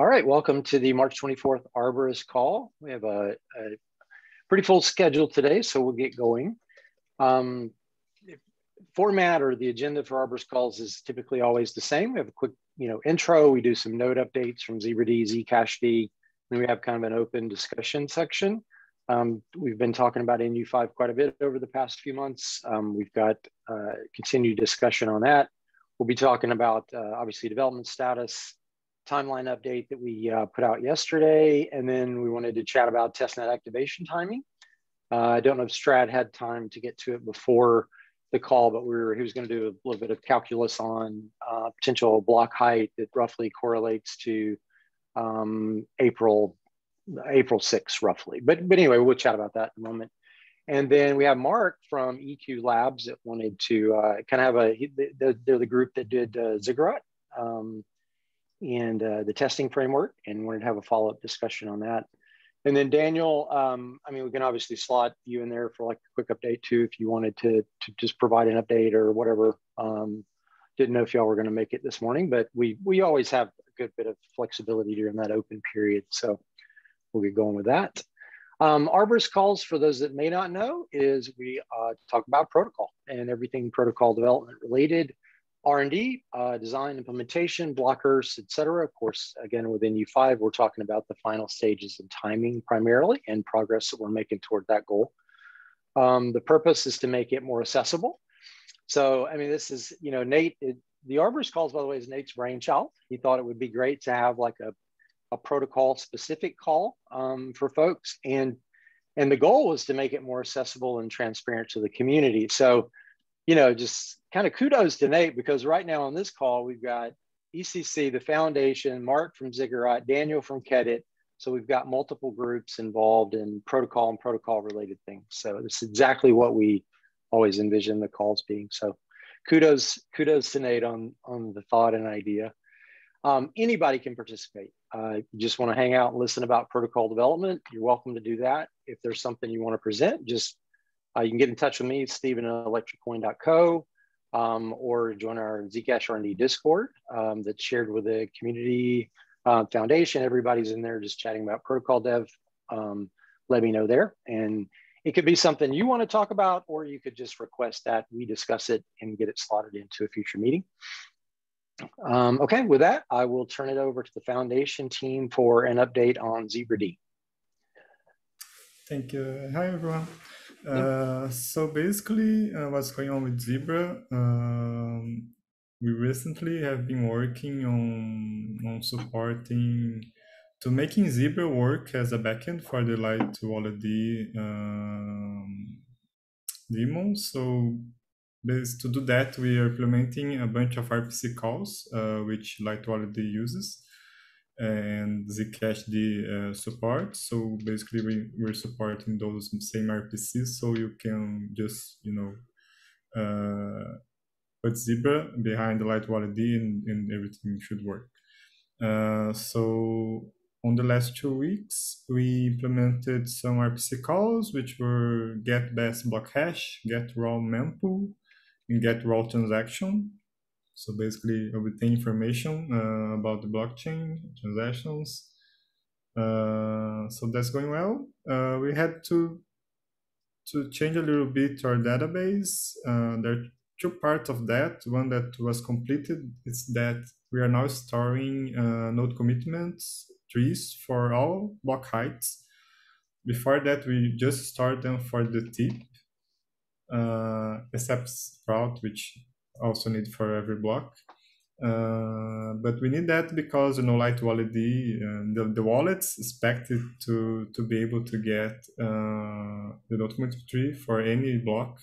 All right, welcome to the March 24th Arborist call. We have a, a pretty full schedule today, so we'll get going. Um, format or the agenda for Arborist calls is typically always the same. We have a quick you know, intro, we do some node updates from ZebraD, Zcashd, then we have kind of an open discussion section. Um, we've been talking about NU5 quite a bit over the past few months. Um, we've got uh, continued discussion on that. We'll be talking about uh, obviously development status, timeline update that we uh, put out yesterday. And then we wanted to chat about testnet activation timing. Uh, I don't know if Strad had time to get to it before the call, but we were, he was going to do a little bit of calculus on uh, potential block height that roughly correlates to um, April April 6th, roughly. But, but anyway, we'll chat about that in a moment. And then we have Mark from EQ Labs that wanted to uh, kind of have a, they're, they're the group that did uh, Ziggurat. Um, and uh, the testing framework and wanted to have a follow-up discussion on that. And then Daniel, um, I mean, we can obviously slot you in there for like a quick update too, if you wanted to, to just provide an update or whatever. Um, didn't know if y'all were going to make it this morning, but we we always have a good bit of flexibility during that open period. So we'll get going with that. Um, calls, for those that may not know, is we uh, talk about protocol and everything protocol development related. R&D, uh, design, implementation, blockers, et cetera. Of course, again, with NU5, we're talking about the final stages and timing primarily and progress that we're making toward that goal. Um, the purpose is to make it more accessible. So, I mean, this is, you know, Nate, it, the Arborist calls, by the way, is Nate's brainchild. He thought it would be great to have like a, a protocol specific call um, for folks. And, and the goal was to make it more accessible and transparent to the community. So, you know, just kind of kudos to Nate because right now on this call, we've got ECC, the foundation, Mark from Ziggurat, Daniel from QEDIT. So we've got multiple groups involved in protocol and protocol related things. So it's exactly what we always envision the calls being. So kudos, kudos to Nate on, on the thought and idea. Um, anybody can participate. Uh, you just want to hang out and listen about protocol development, you're welcome to do that. If there's something you want to present, just uh, you can get in touch with me, Stephen at electriccoin.co, um, or join our Zcash R&D Discord um, that's shared with the community uh, foundation. Everybody's in there just chatting about protocol dev. Um, let me know there. And it could be something you want to talk about, or you could just request that we discuss it and get it slotted into a future meeting. Um, okay, with that, I will turn it over to the foundation team for an update on ZebraD. Thank you. Hi, everyone. Uh, so basically, uh, what's going on with Zebra? Um, we recently have been working on on supporting to making Zebra work as a backend for the Light to Wallet um, daemon. So to do that, we are implementing a bunch of RPC calls, uh, which Light Wallet uses and Zcashd uh, support. So basically, we, we're supporting those same RPCs, so you can just you know uh, put Zebra behind the Light Wallet D, and, and everything should work. Uh, so on the last two weeks, we implemented some RPC calls, which were get best block hash, get raw mempool, and get raw transaction. So basically, obtain information uh, about the blockchain transactions. Uh, so that's going well. Uh, we had to to change a little bit our database. Uh, there are two parts of that. One that was completed is that we are now storing uh, note commitments trees for all block heights. Before that, we just stored them for the tip, uh, except Sprout, which also need for every block. Uh, but we need that because you know light wallet D, uh, the, the wallets expected to to be able to get uh, the document tree for any block.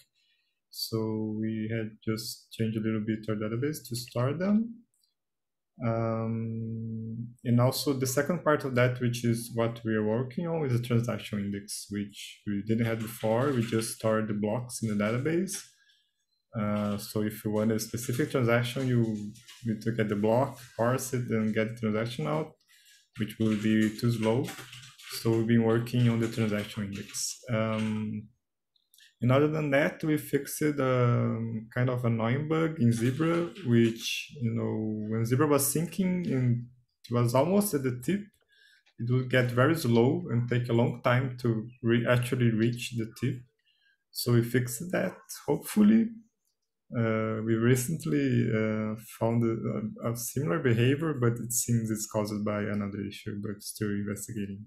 So we had just changed a little bit our database to store them. Um, and also the second part of that, which is what we are working on, is a transaction index, which we didn't have before. We just stored the blocks in the database uh, so if you want a specific transaction, you need to get the block, parse it, and get the transaction out, which will be too slow. So we've been working on the transaction index. Um, and other than that, we fixed a um, kind of annoying bug in Zebra, which, you know, when Zebra was syncing in was almost at the tip. It would get very slow and take a long time to re- actually reach the tip. So we fixed that. Hopefully, uh, we recently uh, found a, a, similar behavior, but it seems it's caused by another issue, but still investigating.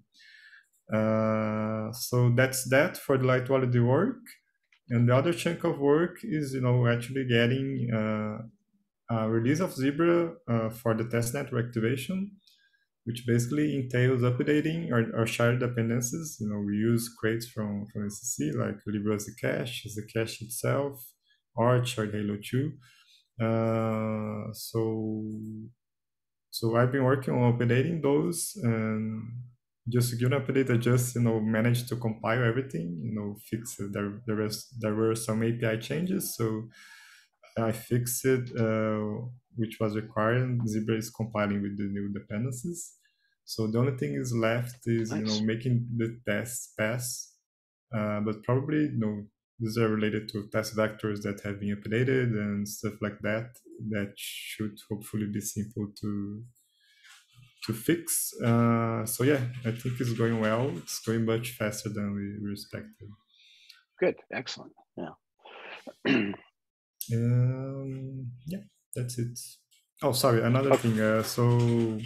Uh, so that's that for the light wallet work. And the other chunk of work is, you know, actually getting uh, a release of Zebra uh, for the testnet reactivation, which basically entails updating our, our shared dependencies. You know, we use crates from, from ECC like librustzcash, as Zcash, cache itself, Orchard Halo 2. Uh, so, so I've been working on updating those and just to give an update, I just you know managed to compile everything, you know, fix it. There there was there were some API changes, so I fixed it, uh, which was required. Zebra is compiling with the new dependencies. So the only thing is left is nice. you know making the tests pass, uh, but probably you know these are related to test vectors that have been updated and stuff like that. That should hopefully be simple to to fix. Uh, so yeah, I think it's going well. It's going much faster than we expected. Good, excellent. Yeah. um, yeah, that's it. Oh, sorry, another okay. thing. Uh, so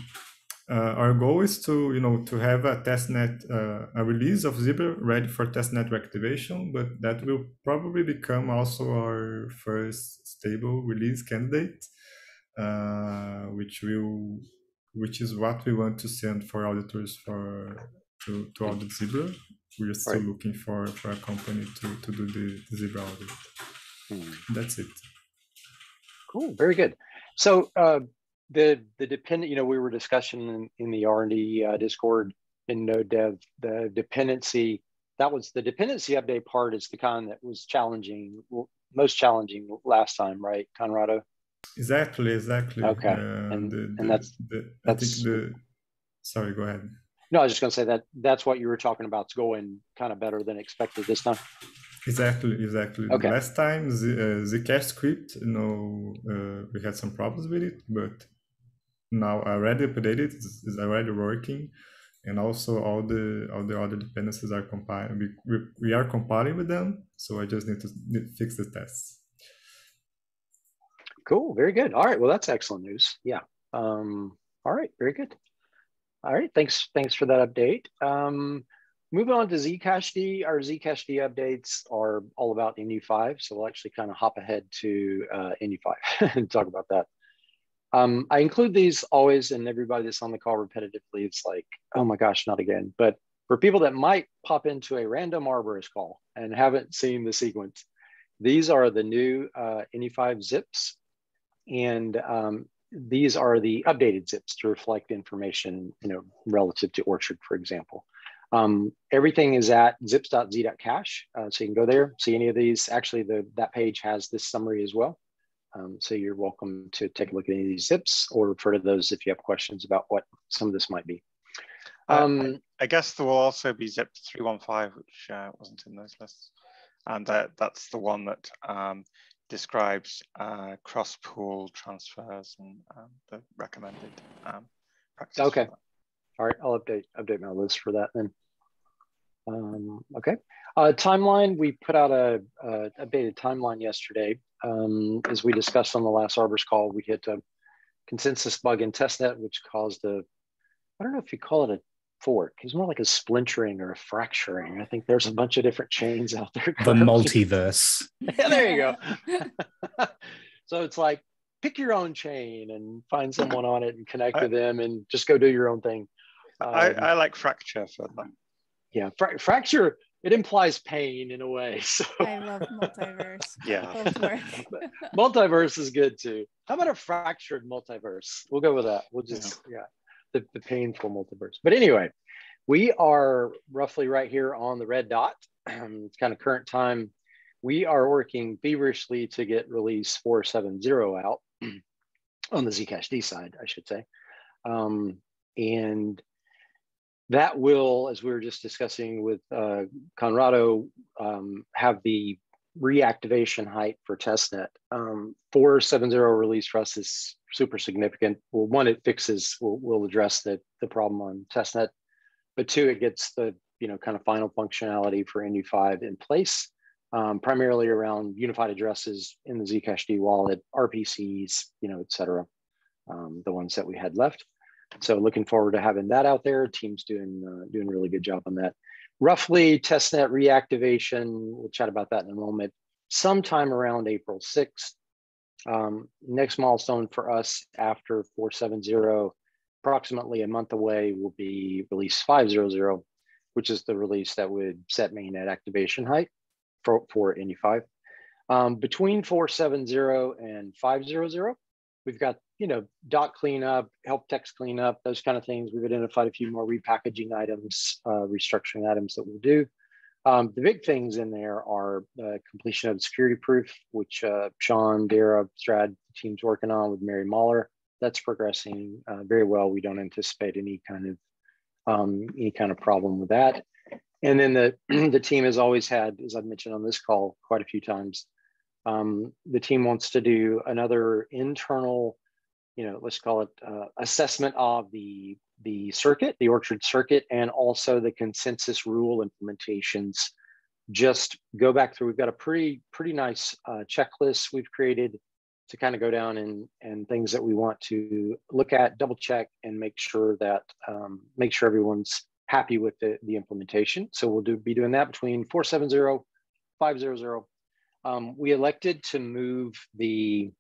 uh, our goal is to you know to have a testnet uh, a release of Zebra ready for testnet reactivation, but that will probably become also our first stable release candidate, uh, which will which is what we want to send for auditors for to, to audit Zebra. We're still right. looking for, for a company to, to do the, the Zebra audit. Hmm. That's it. Cool, very good. So uh, the the dependent, you know, we were discussing in, in the R and D uh, Discord in Node Dev the dependency. That was the dependency update part is the kind that was challenging, most challenging last time, right, Conrado? Exactly, exactly. Okay, uh, and, the, and that's the, that's the. Sorry, go ahead. No, I was just going to say that that's what you were talking about. It's going kind of better than expected this time. Exactly, exactly. Okay. Last time the uh, Zcash script, you know, uh, we had some problems with it, but now already updated. It's, it's already working, and also all the all the other dependencies are compiling. We, we, we are compiling with them, so I just need to fix the tests. Cool. Very good. All right. Well, that's excellent news. Yeah. Um, all right. Very good. All right. Thanks. Thanks for that update. Um, moving on to Zcashd, our Zcashd updates are all about NU5. So we'll actually kind of hop ahead to uh, NU5 and talk about that. Um, I include these always, and everybody that's on the call repetitively, it's like, oh my gosh, not again. But for people that might pop into a random arborist call and haven't seen the sequence, these are the new uh, NU5 zips and um, these are the updated zips to reflect information, you know, relative to Orchard, for example. Um, everything is at zips.z.cash, uh, so you can go there, see any of these. Actually, the that page has this summary as well. Um, so you're welcome to take a look at any of these zips or refer to those if you have questions about what some of this might be. Um, uh, I, I, guess there will also be zip 315, which uh, wasn't in those lists. And uh, that's the one that um, describes uh, cross pool transfers and um, the recommended um, practice. Okay. All right, I'll update update my list for that then. Um, okay. Uh, timeline, we put out a, a updated timeline yesterday. Um, as we discussed on the last Arborist call, we hit a consensus bug in testnet, which caused a, I don't know if you call it a fork. It's more like a splintering or a fracturing. I think there's a bunch of different chains out there. The multiverse. yeah, there you go. so it's like pick your own chain and find someone on it and connect I, with them and just go do your own thing. Um, I, I, like fracture for that. Yeah, fra- fracture. It implies pain in a way. So I love multiverse. yeah, multiverse is good too. How about a fractured multiverse? We'll go with that. We'll just yeah. yeah the, the painful multiverse. But anyway, we are roughly right here on the red dot. it's kind of current time. We are working feverishly to get release 470 out on the Zcash D side, I should say. Um, and that will, as we were just discussing with uh, Conrado, um, have the reactivation height for testnet. Um, 470 release for us is super significant. Well, one, it fixes, will will address the, the problem on testnet, but two, it gets the you know kind of final functionality for NU5 in place, um, primarily around unified addresses in the Zcash D wallet, RPCs, you know, et cetera, um, the ones that we had left. So looking forward to having that out there. Team's doing uh, doing really good job on that. Roughly testnet reactivation. We'll chat about that in a moment. Sometime around April 6th. Um, next milestone for us after 470, approximately a month away, will be release 500, which is the release that would set mainnet activation height for, for NU5. Um, between 470 and 500, we've got you know, dot cleanup, help text cleanup, those kind of things. We've identified a few more repackaging items, uh, restructuring items that we'll do. Um, the big things in there are uh, completion of security proof, which uh, Sean, Daira, Strad team's working on with Mary Maller. That's progressing uh, very well. We don't anticipate any kind of um, any kind of problem with that. And then the the team has always had, as I've mentioned on this call quite a few times, um, the team wants to do another internal you know, let's call it uh, assessment of the the circuit, the orchard circuit, and also the consensus rule implementations. Just go back through. We've got a pretty pretty nice uh, checklist we've created to kind of go down and and things that we want to look at, double check, and make sure that um, make sure everyone's happy with the the implementation. So we'll do be doing that between 470, 500. Um, we elected to move the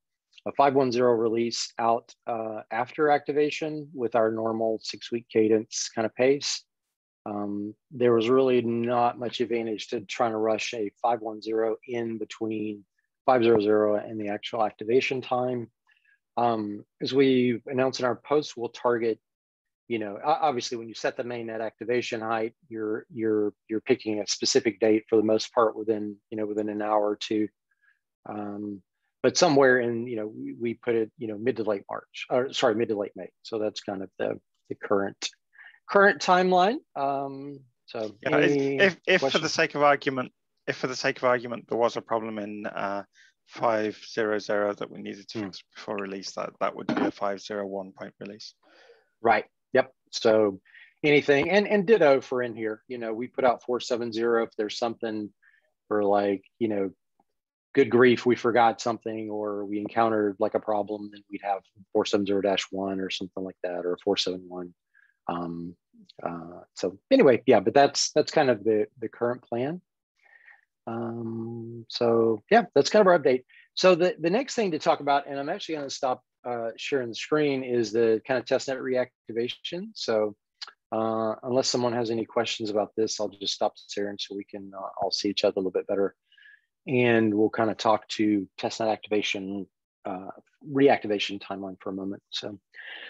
a 510 release out uh, after activation with our normal six week cadence kind of pace. Um, there was really not much advantage to trying to rush a 510 in between 500 and the actual activation time. Um, as we announced in our post, we'll target, you know, obviously when you set the mainnet activation height, you're you're you're picking a specific date for the most part within, you know, within an hour or two. Um, but somewhere in you know we, put it you know mid to late March or sorry mid to late May. So that's kind of the the current current timeline. Um, so yeah, if if for the sake of argument, if for the sake of argument there was a problem in uh, five zero zero that we needed to hmm. fix before release, that that would be a five zero one point release. Right. Yep. So anything and and ditto for in here. You know, we put out four seven zero if there's something for like you know good grief, we forgot something or we encountered like a problem, then we'd have 470-1 or something like that, or 471. Um, uh, so anyway, yeah, but that's that's kind of the, the current plan. Um, so yeah, that's kind of our update. So the, the next thing to talk about, and I'm actually going to stop uh, sharing the screen, is the kind of testnet reactivation. So uh, unless someone has any questions about this, I'll just stop sharing so we can uh, all see each other a little bit better and we'll kind of talk to testnet activation, uh, reactivation timeline for a moment. So,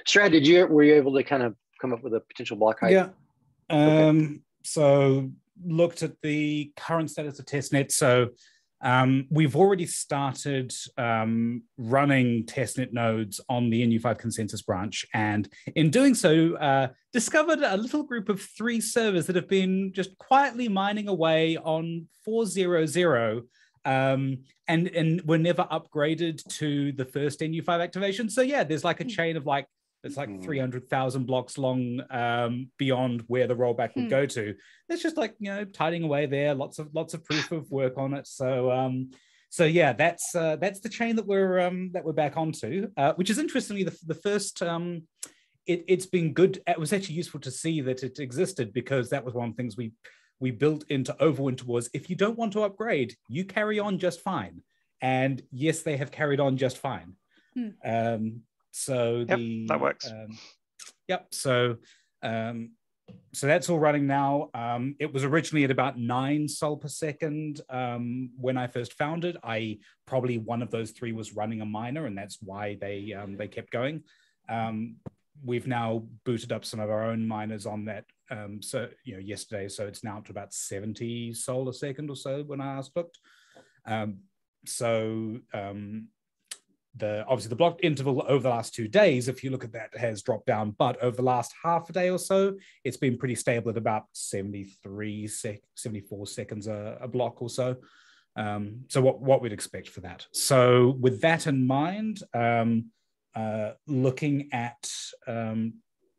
Strad, did you were you able to kind of come up with a potential block height? Yeah. Um, okay. So looked at the current status of testnet. So um, we've already started um, running testnet nodes on the NU5 consensus branch. And in doing so, uh, discovered a little group of three servers that have been just quietly mining away on 400 um, and and were never upgraded to the first NU5 activation. So yeah, there's like a hmm. chain of like it's like mm. 300,000 blocks long um, beyond where the rollback would mm. go to. It's just like, you know, tidying away there, lots of lots of proof of work on it. So um, so yeah, that's uh, that's the chain that we're um, that we're back onto, uh, which is interestingly the, the first um, it, it's been good. It was actually useful to see that it existed because that was one of the things we we built into Overwinter was if you don't want to upgrade, you carry on just fine. And yes, they have carried on just fine. Hmm. Um, so yep, the that works. Um, yep. So um, so that's all running now. Um, it was originally at about nine sol per second um, when I first found it. I probably one of those three was running a miner, and that's why they um, they kept going. Um, we've now booted up some of our own miners on that. Um, so you know, yesterday, so it's now up to about 70 sol a second or so when I last looked. Um, so um, the obviously the block interval over the last two days, if you look at that, has dropped down. But over the last half a day or so, it's been pretty stable at about 73 sec, 74 seconds a, a block or so. Um, so what what we'd expect for that. So with that in mind, um, uh, looking at, um,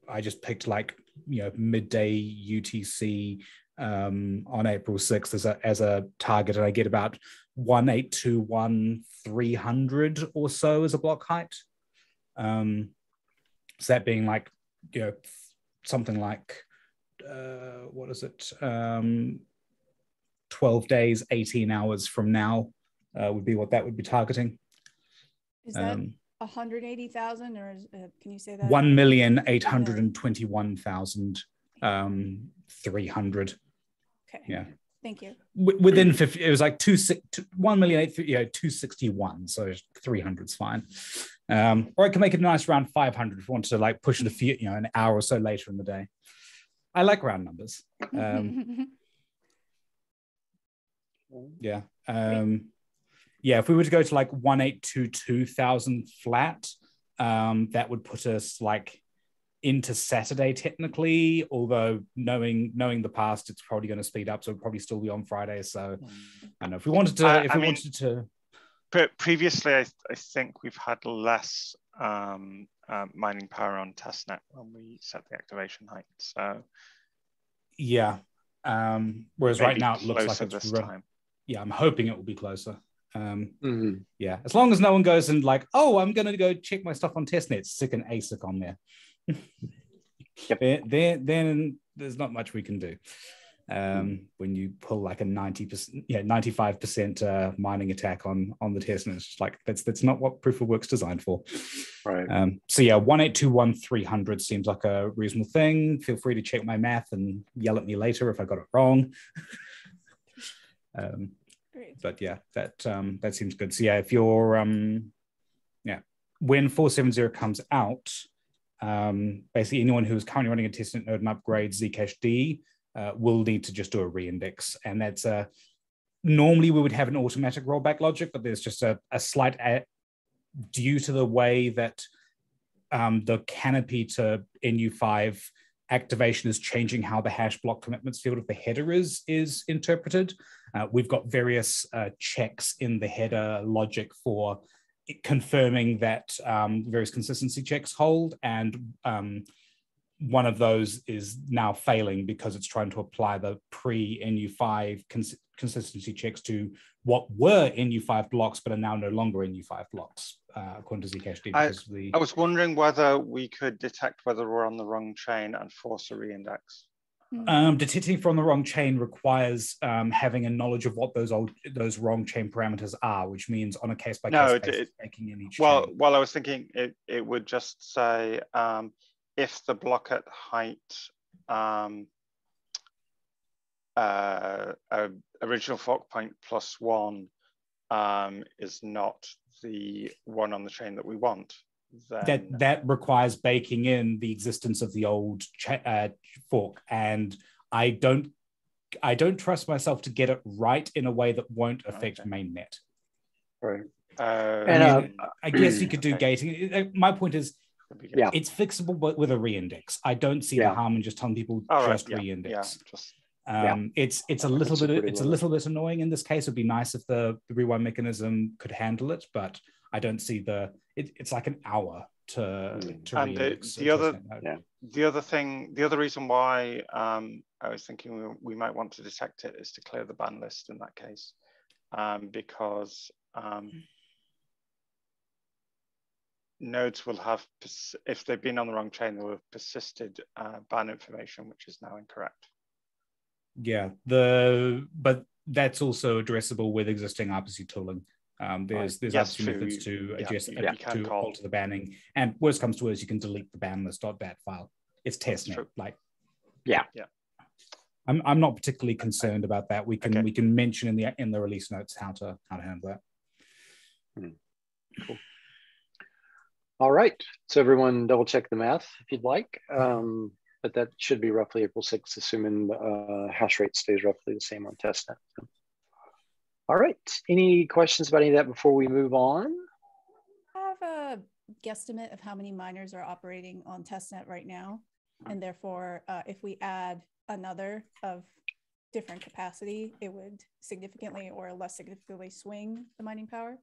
I just picked like you know midday UTC um, on April sixth as a as a target, and I get about one eight two one three hundred or so as a block height. Um, so that being like you know something like uh, what is it? Um, 12 days, 18 hours from now uh, would be what that would be targeting. Is that um, 180,000 or is, uh, can you say that? 1,821,300. Um, okay. Yeah. Thank you. Within 50, it was like two, two, 1 million, eight, yeah, 261. So 300 is fine. Um, or I can make it nice around 500 if you want to like push it a few, you know, an hour or so later in the day. I like round numbers. Um, yeah. Um, yeah. If we were to go to like one eight two two thousand flat, um, that would put us like into Saturday technically. Although knowing knowing the past, it's probably going to speed up, so it'll probably still be on Friday. So I don't know if we wanted to. if I we mean, wanted to. Previously, I, I think we've had less um, uh, mining power on testnet when we set the activation height. So yeah. Um, whereas right now it looks like it's this time yeah, I'm hoping it will be closer. Um, mm-hmm. Yeah, as long as no one goes and like, oh, I'm going to go check my stuff on testnet, stick an ASIC on there. yep. then, then, then there's not much we can do. Um, mm. when you pull like a 90%, yeah, 95% uh, mining attack on on the testnet, it's like that's that's not what proof of work's designed for. Right. Um, so yeah, 1821 300 seems like a reasonable thing. Feel free to check my math and yell at me later if I got it wrong. Um. But yeah, that um, that seems good. So yeah, if you're um, yeah, when 470 comes out, um, basically anyone who is currently running a testnet node and upgrades Zcash D uh, will need to just do a reindex, and that's a normally we would have an automatic rollback logic, but there's just a, a slight a- due to the way that um, the canopy to NU5 activation is changing how the hash block commitments field of the header is is interpreted. Uh, we've got various uh, checks in the header logic for confirming that um, various consistency checks hold, and um, one of those is now failing because it's trying to apply the pre-NU5 cons- consistency checks to what were NU5 blocks but are now no longer NU5 blocks, uh, according to Zcash I, the... I was wondering whether we could detect whether we're on the wrong chain and force a reindex. Hmm. Um, detecting from the wrong chain requires um, having a knowledge of what those old those wrong chain parameters are, which means on a case by case basis, taking in each. Well, chain. well, I was thinking it, it would just say um, if the block at height um, uh, original fork point plus one um, is not the one on the chain that we want. Then... That that requires baking in the existence of the old uh, fork, and I don't I don't trust myself to get it right in a way that won't affect okay. mainnet. Right. Uh, and I, mean, uh, I guess you could do okay. gating. My point is, yeah. it's fixable, but with a reindex. I don't see yeah. the harm in just telling people All just right. reindex. Yeah. Just um, yeah. It's it's a little bit it's a little bit annoying in this case. It'd be nice if the, the rewind mechanism could handle it, but I don't see the it, it's like an hour to mm. to and the, the other yeah. the other thing the other reason why um, I was thinking we, we, might want to detect it is to clear the ban list in that case um, because um, nodes will have if they've been on the wrong chain they will have persisted uh, ban information which is now incorrect yeah the but that's also addressable with existing RPC tooling. Um, there's there's yes, methods to adjust yeah, to call. alter the banning, and worst comes to worst, you can delete the ban list.dat file. It's testnet, like yeah, yeah. I'm I'm not particularly concerned about that. We can okay. we can mention in the in the release notes how to how to handle that. Hmm. Cool. All right, so everyone double check the math if you'd like. Um, but that should be roughly April 6th, assuming the uh, hash rate stays roughly the same on testnet. All right, any questions about any of that before we move on? I have a guesstimate of how many miners are operating on testnet right now. And therefore, uh, if we add another of different capacity, it would significantly or less significantly swing the mining power?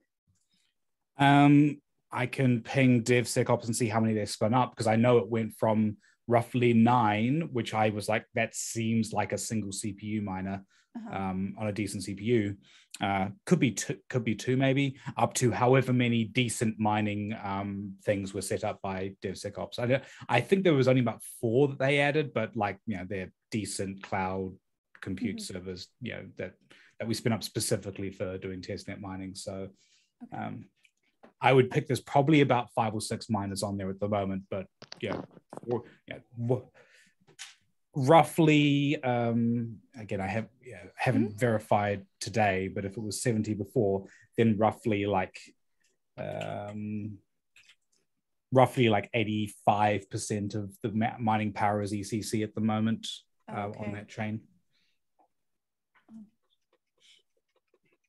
Um, I can ping DevSecOps and see how many they spun up because I know it went from roughly nine, which I was like, that seems like a single CPU miner uh-huh. um, on a decent CPU. Uh, could be two, could be two maybe up to however many decent mining um, things were set up by DevSecOps. I I think there was only about four that they added, but like you know they're decent cloud compute mm-hmm. servers, you know that that we spin up specifically for doing testnet mining. So. Okay. Um, I would pick there's probably about five or six miners on there at the moment, but yeah, or, yeah, roughly um, again i have yeah, haven't mm-hmm. verified today but if it was 70 before then roughly like um, roughly like 85% of the mining power is ecc at the moment uh, okay. on that chain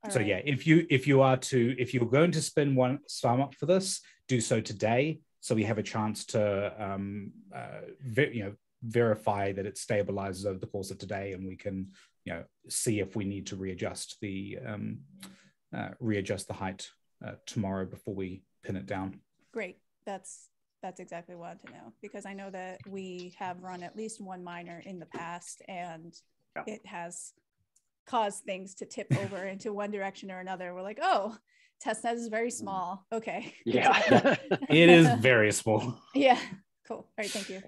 All so right. yeah if you if you are to if you're going to spend one sum up for this do so today so we have a chance to um, uh, you know verify that it stabilizes over the course of today and we can you know see if we need to readjust the um, uh, readjust the height uh, tomorrow before we pin it down great that's that's exactly what I want to know because I know that we have run at least one miner in the past and yeah. it has caused things to tip over into one direction or another. We're like, oh, testnet is very small. Okay. Yeah. it is very small. Yeah. Cool. All right. Thank you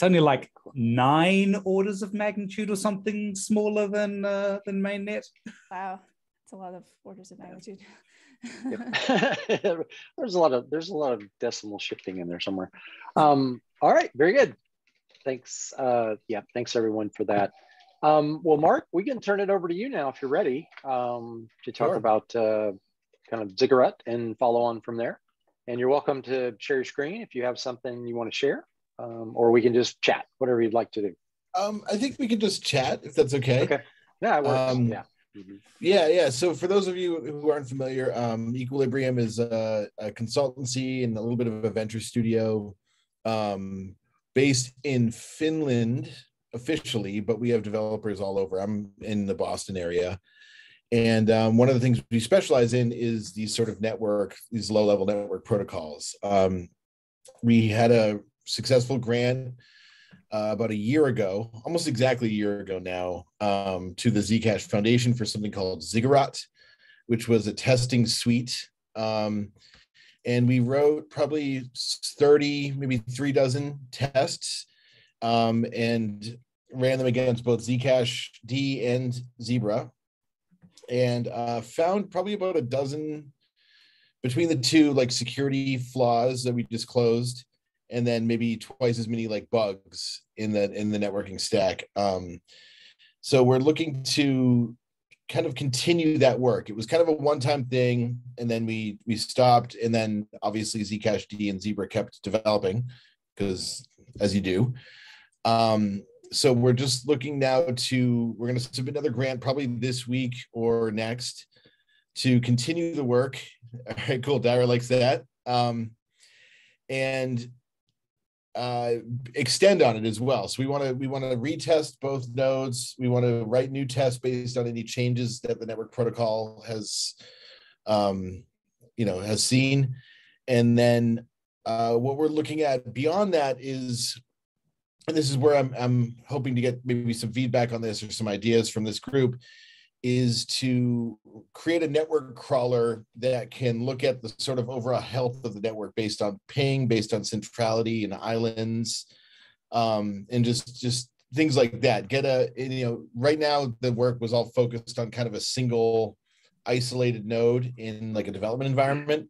it's only like nine orders of magnitude or something smaller than uh, than mainnet. Wow, it's a lot of orders of magnitude. there's a lot of there's a lot of decimal shifting in there somewhere. Um, all right, very good. Thanks. Uh, yeah, thanks everyone for that. Um, well, Mark, we can turn it over to you now if you're ready um, to talk sure. about uh, kind of Ziggurat and follow on from there. And you're welcome to share your screen if you have something you want to share um, or we can just chat, whatever you'd like to do. Um, I think we can just chat if that's okay. Okay. Yeah. Um, yeah. Mm-hmm. Yeah, yeah. So for those of you who aren't familiar, um, Equilibrium is a, a, consultancy and a little bit of a venture studio um, based in Finland officially, but we have developers all over. I'm in the Boston area. And um, one of the things we specialize in is these sort of network, these low level network protocols. Um, we had a successful grant uh, about a year ago, almost exactly a year ago now, um, to the Zcash Foundation for something called Ziggurat, which was a testing suite. Um, and we wrote probably 30, maybe three dozen tests um, and ran them against both Zcash D and Zebra and uh, found probably about a dozen between the two like security flaws that we disclosed and then maybe twice as many like bugs in the in the networking stack. Um, so we're looking to kind of continue that work. It was kind of a one-time thing, and then we we stopped, and then obviously Zcash D and Zebra kept developing because as you do. Um, so we're just looking now to we're going to submit another grant probably this week or next to continue the work. All right, cool. Daira likes that. Um, and uh, extend on it as well. So we want to we want to retest both nodes. We want to write new tests based on any changes that the network protocol has, um, you know, has seen. And then uh, what we're looking at beyond that is, and this is where I'm I'm hoping to get maybe some feedback on this or some ideas from this group, is to create a network crawler that can look at the sort of overall health of the network based on ping, based on centrality and islands, um, and just just things like that. Get a you know right now the work was all focused on kind of a single isolated node in like a development environment,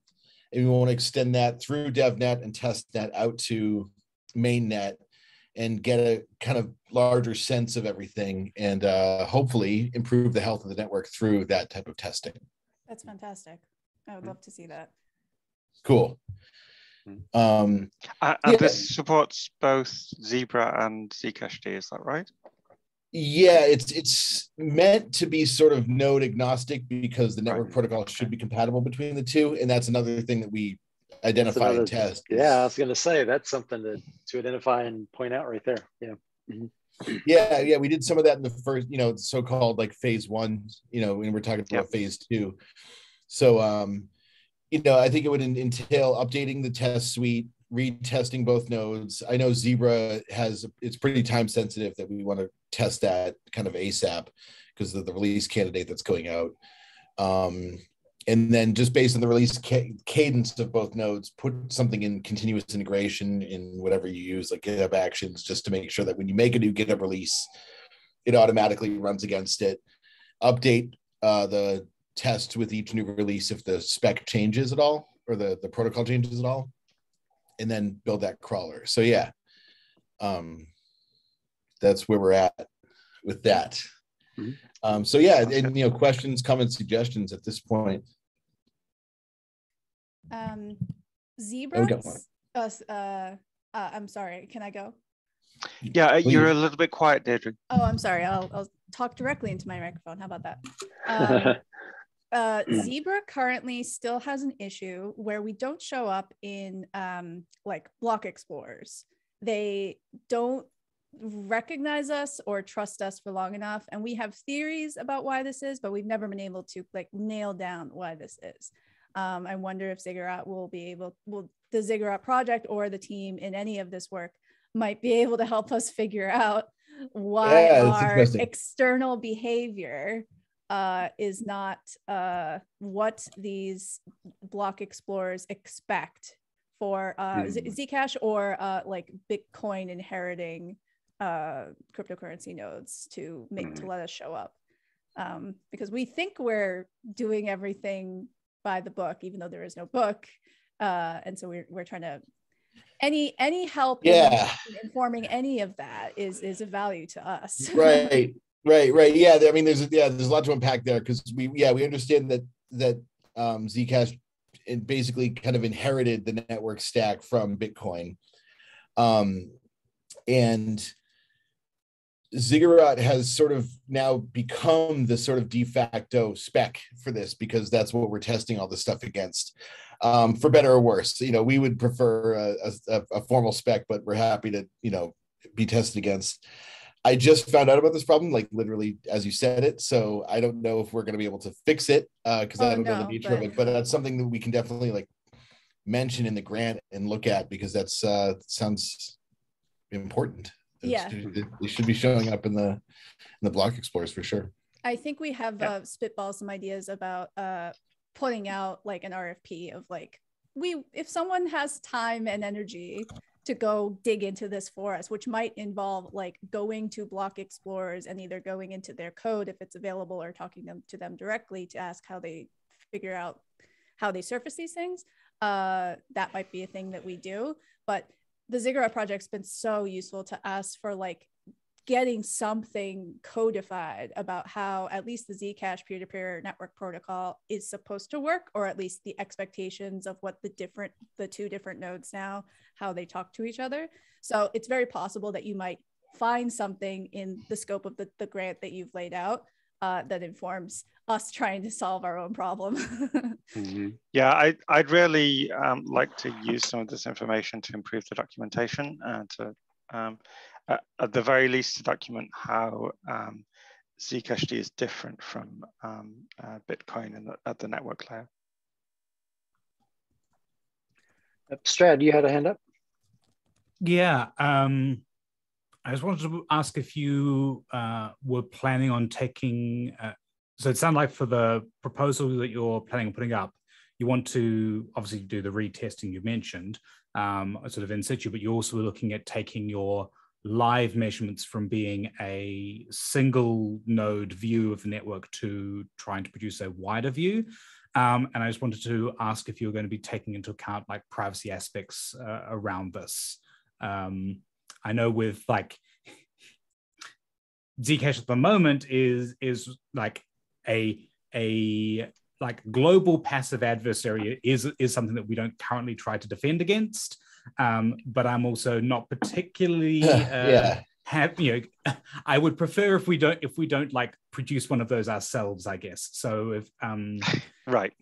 and we want to extend that through DevNet and testnet out to mainnet and get a kind of larger sense of everything and uh, hopefully improve the health of the network through that type of testing. That's fantastic. I would love to see that. Cool. Um, and, yeah. this supports both Zebra and Zcash D, is that right? Yeah, it's it's meant to be sort of node agnostic because the network right. protocol should be compatible between the two, and that's another thing that we identify another, and test. Yeah, I was going to say that's something to, to identify and point out right there. Yeah. Mm-hmm. Yeah, yeah, we did some of that in the first, you know, so-called like phase one, you know, when we're talking about yep. phase two. So, um, you know, I think it would entail updating the test suite, retesting both nodes. I know Zebra has it's pretty time sensitive that we want to test that kind of ASAP because of the release candidate that's going out. Um, and then just based on the release ca- cadence of both nodes, put something in continuous integration in whatever you use, like GitHub Actions, just to make sure that when you make a new GitHub release, it automatically runs against it. Update uh, the test with each new release if the spec changes at all or the, the protocol changes at all, and then build that crawler. So yeah, um, that's where we're at with that. Mm-hmm. Um, so yeah, and you know, questions, comments, suggestions at this point. Um, zebra. Uh, uh, uh, I'm sorry. Can I go? Yeah, uh, you're a little bit quiet, Deirdre. Oh, I'm sorry. I'll, I'll talk directly into my microphone. How about that? Um, uh, Zebra currently still has an issue where we don't show up in um, like block explorers. They don't recognize us or trust us for long enough and we have theories about why this is but we've never been able to like nail down why this is um, i wonder if ziggurat will be able will the ziggurat project or the team in any of this work might be able to help us figure out why yeah, our external behavior uh, is not uh, what these block explorers expect for uh, mm. Zcash or uh, like Bitcoin inheriting uh, cryptocurrency nodes to make to mm. let us show up um, because we think we're doing everything by the book even though there is no book. Uh, and so we're, we're trying to any any help yeah. in informing any of that is is a value to us. Right right right. Yeah i mean there's yeah there's a lot to unpack there because we yeah we understand that that um zcash it basically kind of inherited the network stack from bitcoin. Um and Ziggurat has sort of now become the sort of de facto spec for this because that's what we're testing all this stuff against. Um, for better or worse, you know, we would prefer a, a, a, formal spec, but we're happy to, you know, be tested against. I just found out about this problem, like literally as you said it. So I don't know if we're going to be able to fix it because uh, oh, I don't no, know the nature but... of it. But that's something that we can definitely like mention in the grant and look at because that's uh, sounds important yeah. they should be showing up in the in the block explorers for sure. I think we have yeah. uh, spitball some ideas about uh putting out like an rfp of like we if someone has time and energy to go dig into this for us which might involve like going to block explorers and either going into their code if it's available or talking them to them directly to ask how they figure out how they surface these things uh, that might be a thing that we do. But the Ziggurat project's been so useful to us for like getting something codified about how at least the Zcash peer-to-peer network protocol is supposed to work, or at least the expectations of what the different the two different nodes now, how they talk to each other. So it's very possible that you might find something in the scope of the, the grant that you've laid out uh, that informs us trying to solve our own problem. mm-hmm. Yeah, I, I'd really um, like to use some of this information to improve the documentation and to, um, at, at, the very least, to document how um, Zcashd is different from um, uh, Bitcoin the, at the network layer. Strad, you had a hand up? Yeah. Um, I just wanted to ask if you uh, were planning on taking uh, so it sounds like for the proposal that you're planning on putting up, you want to obviously do the retesting you mentioned, um, sort of in situ, but you're also looking at taking your live measurements from being a single node view of the network to trying to produce a wider view. Um, and I just wanted to ask if you're going to be taking into account like privacy aspects uh, around this. Um, I know with like Zcash at the moment is is like a a like global passive adversary is is something that we don't currently try to defend against. Um, but I'm also not particularly uh, yeah. have you know I would prefer if we don't if we don't like produce one of those ourselves, I guess. So if um right.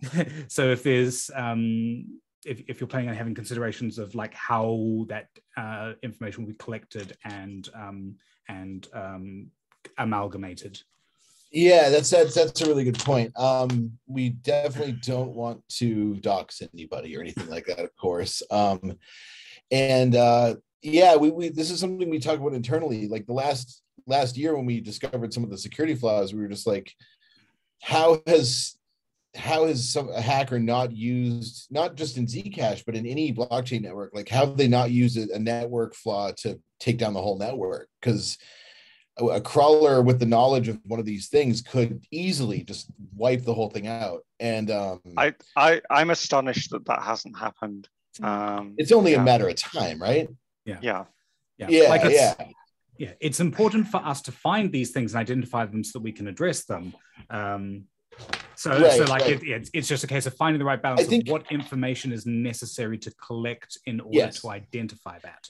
so if there's um if, if you're planning on having considerations of like how that uh, information will be collected and um, and um, amalgamated. Yeah, that's that's that's a really good point. Um, we definitely don't want to dox anybody or anything like that, of course. Um, and uh, yeah, we, we this is something we talk about internally. Like the last last year when we discovered some of the security flaws, we were just like, how has how has some a hacker not used not just in Zcash but in any blockchain network? Like, how have they not used a, a network flaw to take down the whole network? Because a, a crawler with the knowledge of one of these things could easily just wipe the whole thing out. And um, I, I, I'm astonished that that hasn't happened. Um, it's only yeah. a matter of time, right? Yeah. Yeah. Yeah. Yeah. Like yeah. Yeah. It's important for us to find these things and identify them so that we can address them. Um, so, right, so like right. it, it's, it's just a case of finding the right balance I think, of what information is necessary to collect in order yes. to identify that.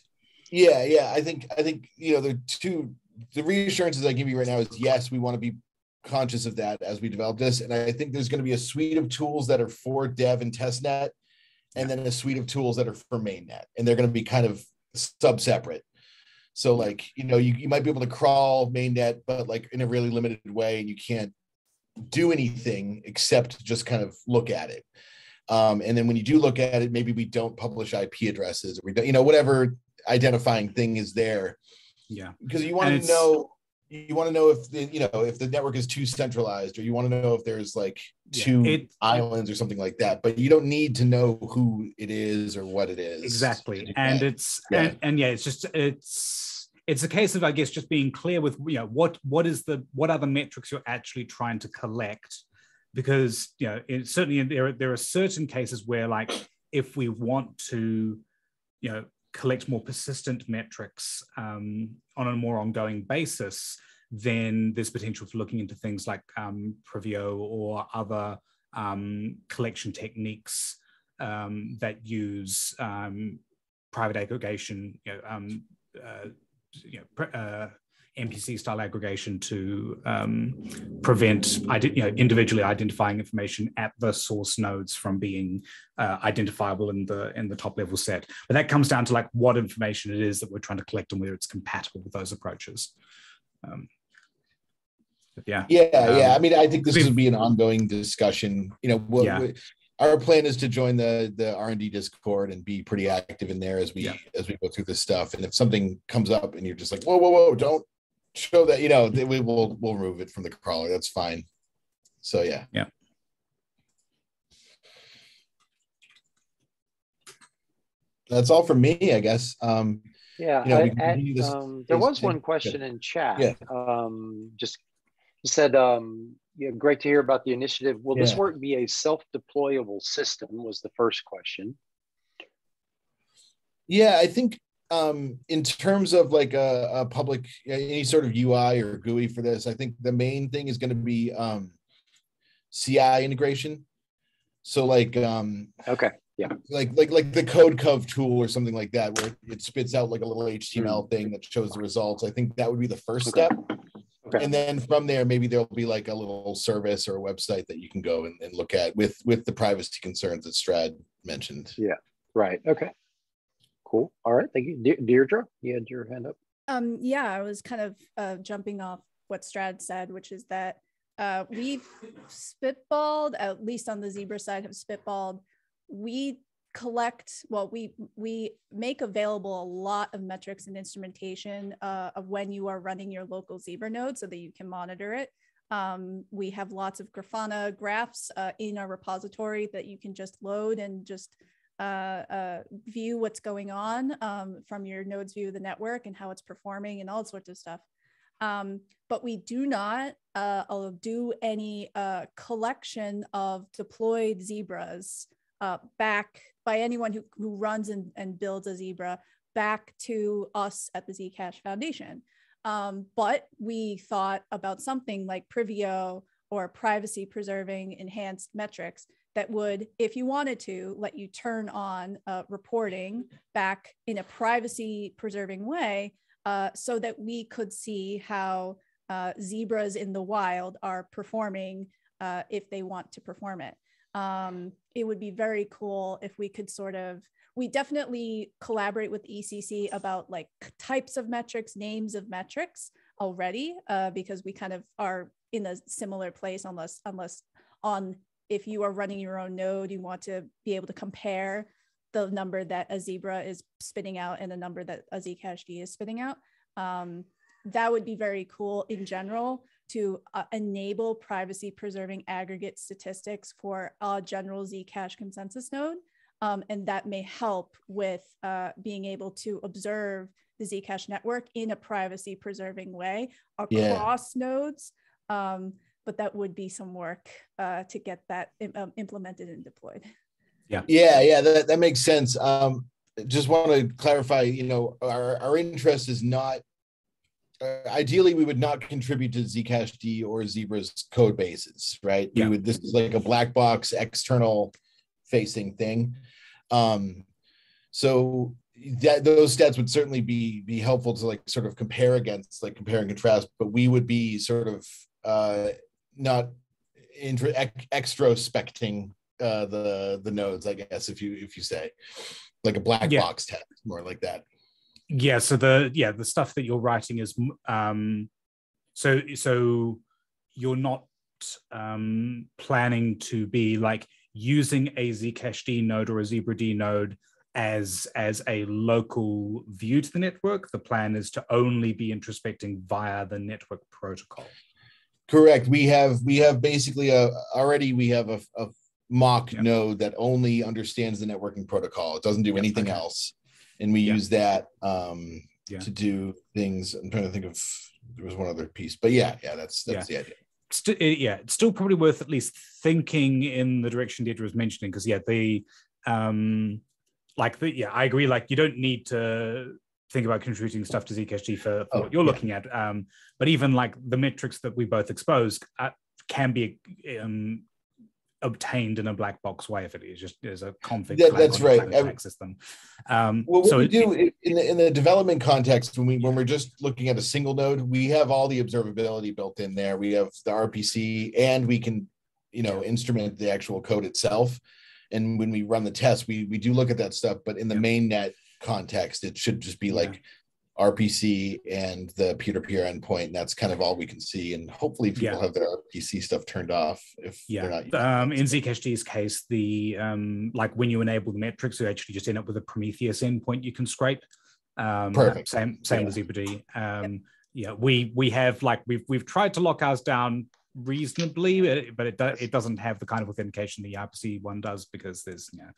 Yeah, yeah. I think I think you know the two the reassurances I give you right now is yes, we want to be conscious of that as we develop this, and I think there's going to be a suite of tools that are for dev and testnet, and then a suite of tools that are for mainnet, and they're going to be kind of sub separate. So like you know you, you might be able to crawl mainnet, but like in a really limited way, and you can't do anything except just kind of look at it. Um, and then when you do look at it, maybe we don't publish IP addresses or we don't, you know, whatever identifying thing is there. Yeah. Because you want to know, you want to know if the, you know, if the network is too centralized or you want to know if there's like two yeah, it, islands or something like that, but you don't need to know who it is or what it is. Exactly. And it's, yeah. And, and yeah, it's just, it's, it's a case of i guess just being clear with you know what what is the what are the metrics you're actually trying to collect? Because you know it, certainly there, there are certain cases where like if we want to you know collect more persistent metrics um, on a more ongoing basis then there's potential for looking into things like um, Privio or other um, collection techniques um, that use um, private aggregation you know, um, uh, you know, uh, MPC style aggregation to um, prevent you know, individually identifying information at the source nodes from being uh, identifiable in the in the top level set. But that comes down to like what information it is that we're trying to collect and whether it's compatible with those approaches. Um, yeah, yeah, um, yeah. I mean, I think this will be an ongoing discussion. You know, we'll, yeah. we, our plan is to join the the r&d discord and be pretty active in there as we yeah. as we go through this stuff. And if something comes up and you're just like whoa whoa whoa don't show that you know we will we'll remove it from the crawler. That's fine. So yeah. Yeah. That's all for me i guess. Um yeah you know, I, I, um, there was one question in chat yeah. um just said um yeah, great to hear about the initiative. Will yeah. this work be a self-deployable system? Was the first question. Yeah, I think um, in terms of like a, a, public any sort of UI or GUI for this, I think the main thing is going to be um, CI integration. So like um, okay, yeah, like like like the CodeCov tool or something like that, where it spits out like a little HTML mm-hmm. thing that shows the results. I think that would be the first okay. step. Okay. And then from there, maybe there'll be like a little service or a website that you can go and, and look at with with the privacy concerns that Strad mentioned. Yeah. Right. Okay. Cool. All right. Thank you, De- Deirdre. You had your hand up. Um. Yeah, I was kind of uh, jumping off what Strad said, which is that uh, we've spitballed, at least on the zebra side, have spitballed. We collect well we we make available a lot of metrics and instrumentation uh, of when you are running your local zebra node so that you can monitor it. Um, we have lots of grafana graphs uh, in our repository that you can just load and just uh, uh view what's going on um, from your node's view of the network and how it's performing and all sorts of stuff. Um, but we do not uh, do any uh, collection of deployed zebras uh, back by anyone who, who runs and, and builds a Zebra back to us at the Zcash Foundation. Um, but we thought about something like Privio or privacy preserving enhanced metrics that would, if you wanted to, let you turn on uh, reporting back in a privacy preserving way uh, so that we could see how uh, zebras in the wild are performing uh, if they want to perform it. Um, it would be very cool if we could sort of we definitely collaborate with ECC about like types of metrics, names of metrics already, uh, because we kind of are in a similar place unless unless on if you are running your own node, you want to be able to compare the number that a zebra is spitting out and the number that a zcashd is spitting out. Um, that would be very cool in general to uh, enable privacy preserving aggregate statistics for a general Zcash consensus node. Um, and that may help with uh, being able to observe the Zcash network in a privacy preserving way across yeah. nodes. Um, but that would be some work uh, to get that um, implemented and deployed. Yeah, yeah, yeah. That, that makes sense. Um, just want to clarify. You know, our our interest is not. Uh, ideally, we would not contribute to Zcash D or Zebra's code bases, right? Yeah. We would. This is like a black box, external facing thing. Um, so that those stats would certainly be be helpful to like sort of compare against, like compare and contrast. But we would be sort of uh, not intro, extrospecting uh, the the nodes, I guess, if you if you say like a black yeah. box test, more like that. Yeah. So the yeah the stuff that you're writing is um, so so you're not um, planning to be like using a Zcashd node or a ZebraD node as as a local view to the network. The plan is to only be introspecting via the network protocol. Correct. We have we have basically a already we have a, a mock yep. node that only understands the networking protocol. It doesn't do yep. anything okay. else, and we yep. use that um, yeah. to do things. I'm trying to think of there was one other piece, but yeah, yeah, that's that's yeah. the idea. St- yeah, it's still probably worth at least thinking in the direction Deirdre was mentioning because yeah, the um, like the yeah, I agree. Like you don't need to think about contributing stuff to Zcashd for, for oh, what you're yeah. looking at. Um, but even like the metrics that we both exposed uh, can be um, obtained in a black box way if it is just as a config. Yeah, that's right. system. Um, well, what so we do it, in the in the development context when we when we're just looking at a single node, we have all the observability built in there. We have the RPC, and we can you know instrument the actual code itself. And when we run the test, we we do look at that stuff. But in the yeah. main net context, it should just be like RPC and the peer-to-peer endpoint. And that's kind of all we can see. And hopefully people yeah. have their RPC stuff turned off if yeah. they're not. Um, in Zcashd's case, the um, like when you enable the metrics, you actually just end up with a Prometheus endpoint you can scrape. Um, Perfect. Same same yeah. with ZebraD. Um, yep. Yeah, we we have like we've we've tried to lock ours down reasonably, but it do, it doesn't have the kind of authentication the RPC one does because there's you know,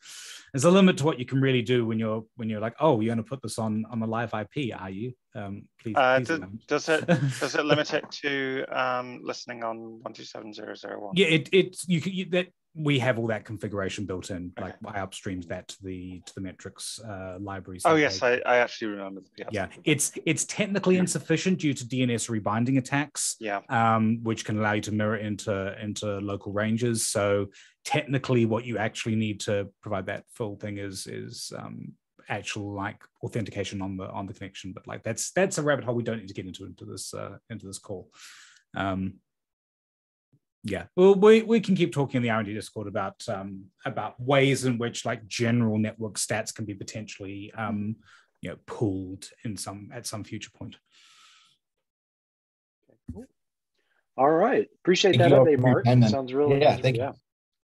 there's a limit to what you can really do when you're when you're like oh you're going to put this on on a live IP are you? Um, please, uh, please does, does, it does it limit it to um, listening on one two seven zero zero one? Yeah, it it you, you that we have all that configuration built in. Okay. Like I upstreams that to the to the metrics uh, libraries. Oh yes, I, I actually remember the Yeah, it's it's technically insufficient due to DNS rebinding attacks. Yeah, um, which can allow you to mirror into into local ranges. So technically, what you actually need to provide that full thing is is um, actual like authentication on the on the connection. But like that's that's a rabbit hole we don't need to get into into this uh, into this call. Um, yeah. Well we, we can keep talking in the r&d discord about um, about ways in which like general network stats can be potentially um, you know pulled in some at some future point. All right. Appreciate thank that update mark. sounds really yeah thank yeah. you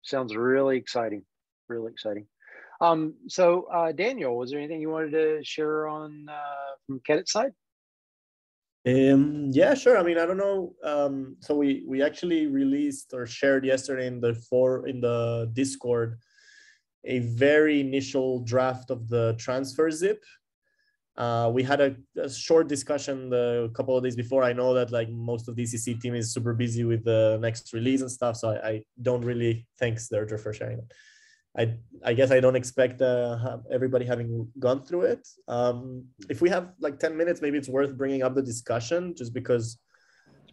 sounds really exciting. Really exciting. Um so uh daniel was there anything you wanted to share on uh from QEDIT side um, yeah, sure. I mean, I don't know. Um, so we we actually released or shared yesterday in the for in the Discord a very initial draft of the transfer zip. Uh, we had a, a, short discussion a couple of days before. I know that like most of the ECC team is super busy with the next release and stuff, so I, I don't really thanks Deirdre for sharing it. I I guess I don't expect uh, everybody having gone through it. Um, if we have like ten minutes, maybe it's worth bringing up the discussion, just because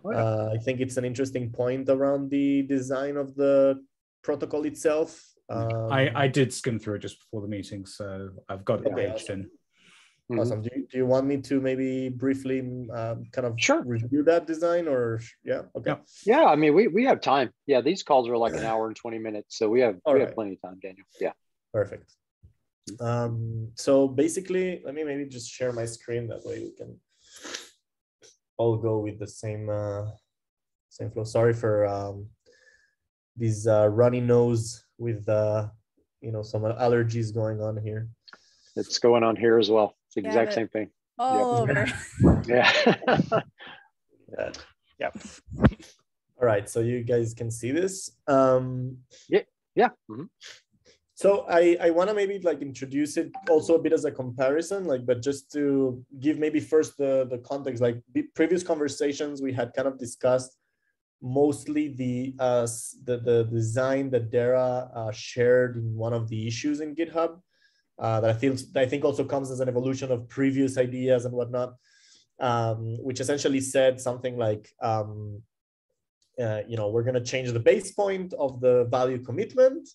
uh, I think it's an interesting point around the design of the protocol itself. Um, I I did skim through it just before the meeting, so I've got it okay, paged awesome. in. Mm-hmm. Awesome. Do you, do you want me to maybe briefly um, kind of sure. review that design or yeah? Okay. Yeah. I mean, we, we have time. Yeah. These calls are like an hour and 20 minutes. So we have, All we right. have plenty of time, Daniel. Yeah. Perfect. Um, so basically, let me maybe just share my screen. That way we can all go with the same uh, same flow. Sorry for um, these uh, runny nose with uh, you know some allergies going on here. It's going on here as well. It's the yeah, exact same thing. All yep. over. yeah. yeah. Yep. All right. So you guys can see this. Um, yeah. Yeah. Mm-hmm. So I, I want to maybe like introduce it also a bit as a comparison, like, but just to give maybe first the, the context, like previous conversations we had kind of discussed mostly the uh, the, the design that Daira uh, shared in one of the issues in GitHub uh, that I that I think also comes as an evolution of previous ideas and whatnot, um, which essentially said something like, um, uh, you know, we're going to change the base point of the value commitment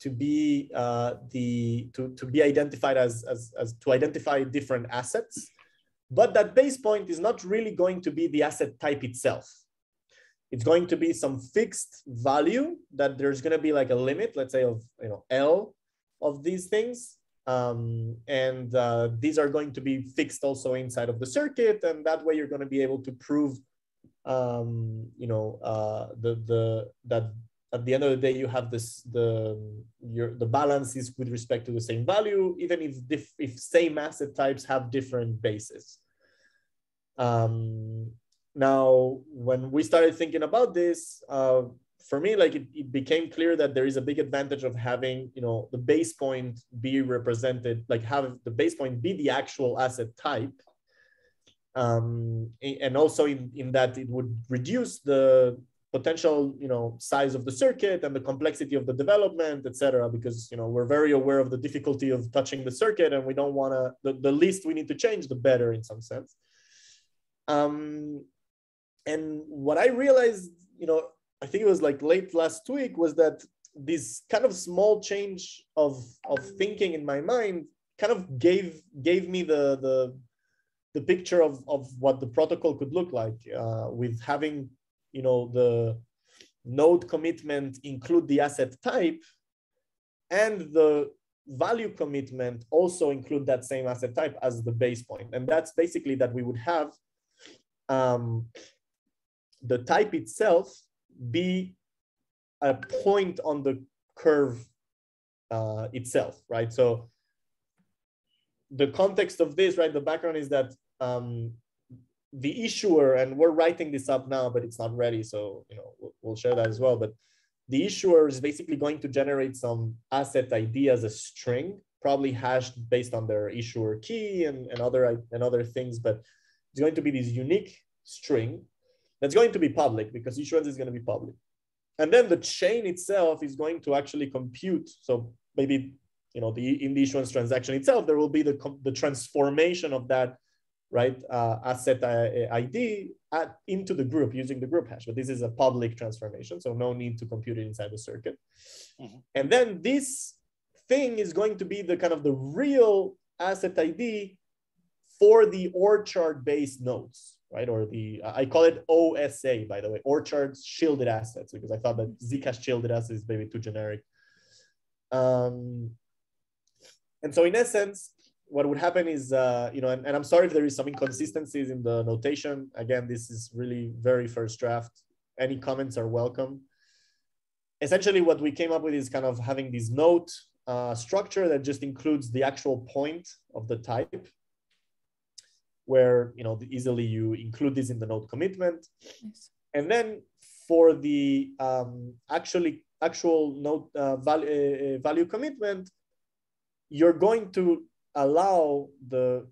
to be uh, the to, to be identified as, as, as to identify different assets. But that base point is not really going to be the asset type itself. It's going to be some fixed value that there's going to be like a limit, let's say of you know L of these things. Um, and uh, these are going to be fixed also inside of the circuit. And that way you're going to be able to prove um, you know, uh, the, the, that at the end of the day, you have this the your the balance is with respect to the same value, even if diff, if same asset types have different bases. Um, now, when we started thinking about this, uh, for me, like it, it became clear that there is a big advantage of having you know the base point be represented, like have the base point be the actual asset type. Um, and also in, in that it would reduce the potential you know size of the circuit and the complexity of the development etc because you know we're very aware of the difficulty of touching the circuit and we don't want to the, the least we need to change the better in some sense um and what i realized you know i think it was like late last week was that this kind of small change of of thinking in my mind kind of gave gave me the the the picture of, of what the protocol could look like uh, with having you know, the note commitment include the asset type and the value commitment also include that same asset type as the base. And that's basically that we would have um, the type itself be a point on the curve uh, itself, right? So the context of this, right, the background is that um, the issuer, and we're writing this up now, but it's not ready, so you know we'll, we'll share that as well. But the issuer is basically going to generate some asset ID as a string, probably hashed based on their issuer key and, and other and other things. But it's going to be this unique string that's going to be public because issuance is going to be public. And then the chain itself is going to actually compute. So maybe you know the in the issuance transaction itself, there will be the, the transformation of that right, uh, asset uh, ID at, into the group using the group hash. But this is a public transformation, so no need to compute it inside the circuit. Mm-hmm. And then this thing is going to be the kind of the real asset ID for the orchard-based notes, right? Or the, I call it OSA, by the way, orchards shielded assets, because I thought that Zcash shielded assets is maybe too generic. Um, and so in essence, what would happen is, uh, you know, and, and I'm sorry if there is some inconsistencies in the notation. Again, this is really very first draft. Any comments are welcome. Essentially, what we came up with is kind of having this note uh, structure that just includes the actual point of the type, where you know easily you include this in the note commitment, yes. and then for the um, actually actual node uh, value, uh, value commitment, you're going to allow the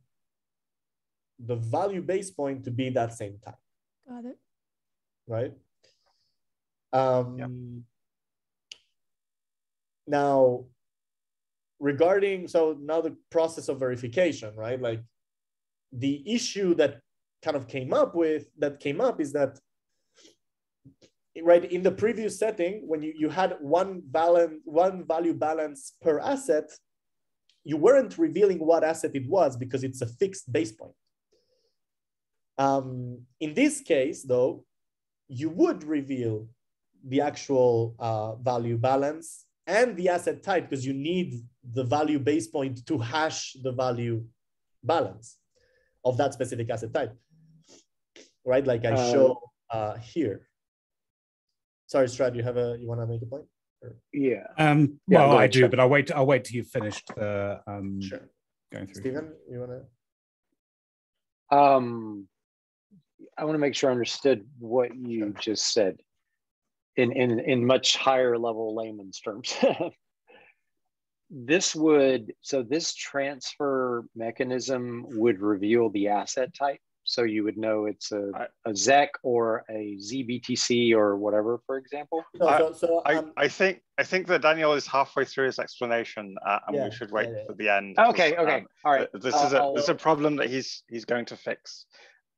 the value base point to be that same type. Got it. Right. Um, yep. Now, regarding so now the process of verification, right? Like the issue that kind of came up with that came up is that right in the previous setting when you, you had one balance one value balance per asset you weren't revealing what asset it was because it's a fixed base point. Um, in this case, though, you would reveal the actual uh, value balance and the asset type because you need the value base point to hash the value balance of that specific asset type, right? Like I show uh, here. Sorry, Strad, you have a you want to make a point? Or? Yeah. Um, yeah, well, I do, but I'll wait. I'll wait till you've finished the um, sure. going through. Stephen, you want to? Um, I want to make sure I understood what you sure. just said in, in, in much higher level layman's terms. this would, so this transfer mechanism would reveal the asset type. So you would know it's a, a ZEC or a ZBTC or whatever, for example. So, so, I, um, I, think I think that Daniel is halfway through his explanation, uh, and yeah, we should wait yeah, yeah. for the end. Okay, okay, um, all right. This is a this is a problem that he's he's going to fix.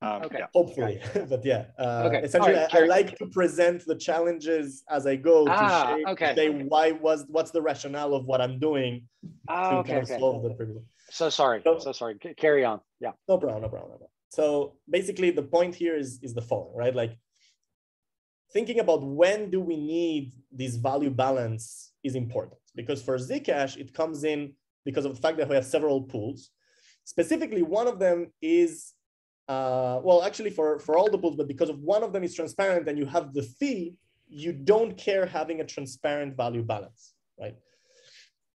Um, okay. Yeah. Hopefully, but yeah. Uh, okay. Essentially, right. I, I, like to present the challenges as I go to ah, shape, okay. say why was what's the rationale of what I'm doing ah, to okay, kind of solve the problem. So sorry. So, so sorry. C carry on. Yeah. No problem. No problem. No problem. So basically, the point here is is the following, right? Like thinking about when do we need this value balance is important because for Zcash it comes in because of the fact that we have several pools. Specifically, one of them is uh, well, actually for, for all the pools, but because of one of them is transparent and you have the fee, you don't care having a transparent value balance, right?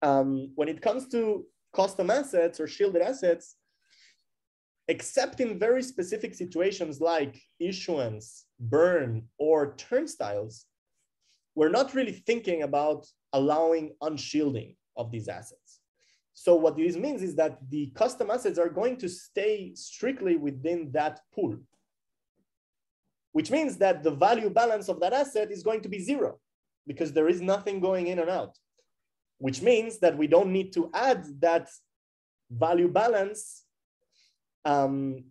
Um, when it comes to custom assets or shielded assets, except in very specific situations like issuance, burn, or turnstiles, we're not really thinking about allowing unshielding of these assets. So what this means is that the custom assets are going to stay strictly within that pool, which means that the value balance of that asset is going to be zero because there is nothing going in and out, which means that we don't need to add that value balance um,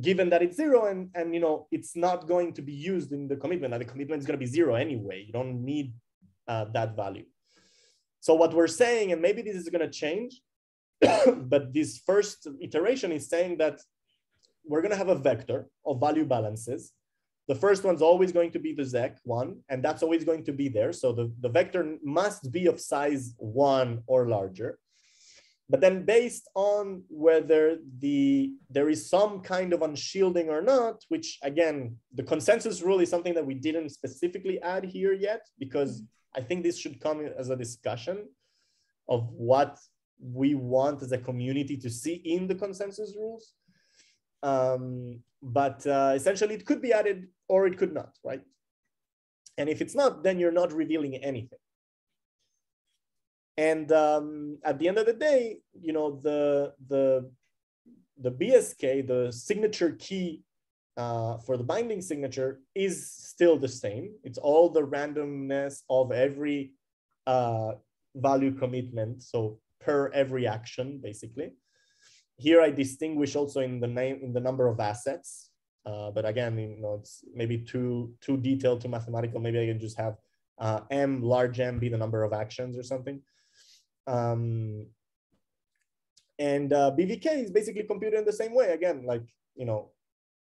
given that it's zero and, and you know it's not going to be used in the commitment. And the commitment is going to be zero anyway. You don't need uh, that value. So what we're saying and maybe this is going to change but this first iteration is saying that we're going to have a vector of value balances. The first one's always going to be the ZEC one, and that's always going to be there. So the, the vector must be of size one or larger. But then based on whether the there is some kind of unshielding or not, which again, the consensus rule is something that we didn't specifically add here yet, because I think this should come as a discussion of what we want as a community to see in the consensus rules. Um, but uh, essentially, it could be added or it could not, right? And if it's not, then you're not revealing anything. And um, at the end of the day, you know, the the the BSK, the signature key uh, for the binding signature is still the same. It's all the randomness of every uh, value commitment. So per every action, basically. Here I distinguish also in the name in the number of assets. Uh, but again, you know, it's maybe too too detailed, too mathematical. Maybe I can just have uh, m large m be the number of actions or something. Um, and uh, BVK is basically computed in the same way. Again, like you know,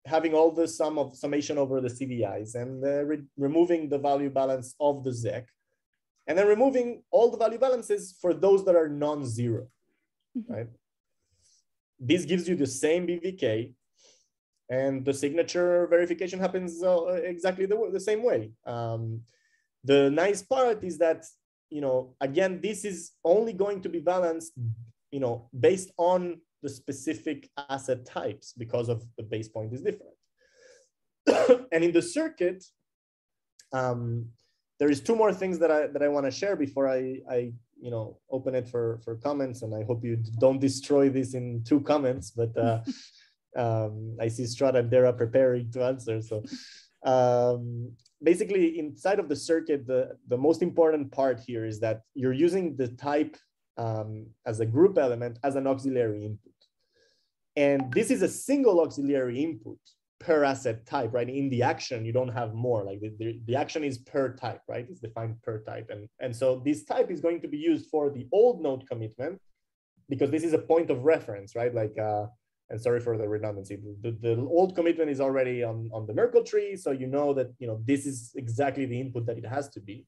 having all the sum of summation over the CVIs and uh, re removing the value balance of the ZEC and then removing all the value balances for those that are non-zero, mm-hmm. right? This gives you the same BVK and the signature verification happens uh, exactly the, the same way. Um, the nice part is that, you know, again, this is only going to be balanced, you know, based on the specific asset types because of the base point is different. and in the circuit, um, there is two more things that I that I want to share before I I you know open it for for comments, and I hope you don't destroy this in two comments. But uh, um, I see Strada and Daira preparing to answer. So um, basically, inside of the circuit, the the most important part here is that you're using the type um, as a group element as an auxiliary input, and this is a single auxiliary input per asset type, right? In the action, you don't have more like the, the, the, action is per type, right? It's defined per type. And, and so this type is going to be used for the old note commitment because this is a point of reference, right? Like, uh, and sorry for the redundancy, the, the old commitment is already on, on the Merkle tree. So you know that, you know, this is exactly the input that it has to be.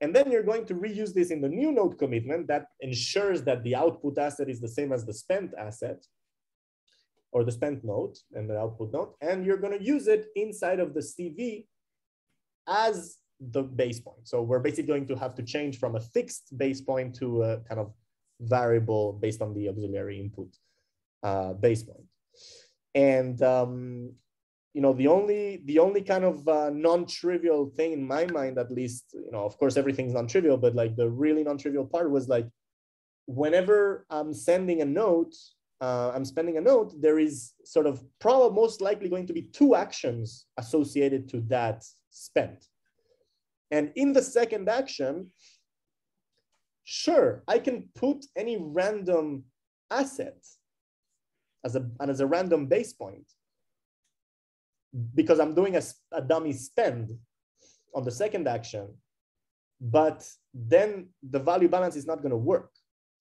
And then you're going to reuse this in the new note commitment that ensures that the output asset is the same as the spent asset or the spent note and the output note. And you're going to use it inside of the CV as the base point. So we're basically going to have to change from a fixed base point to a kind of variable based on the auxiliary input uh, base point. And um, you know the only the only kind of uh, non-trivial thing in my mind at least you know of course everything's non-trivial but like the really non-trivial part was like whenever i'm sending a note uh, i'm spending a note there is sort of probably most likely going to be two actions associated to that spent and in the second action sure i can put any random asset as a and as a random base point because I'm doing a, a dummy spend on the second action, but then the value balance is not going to work.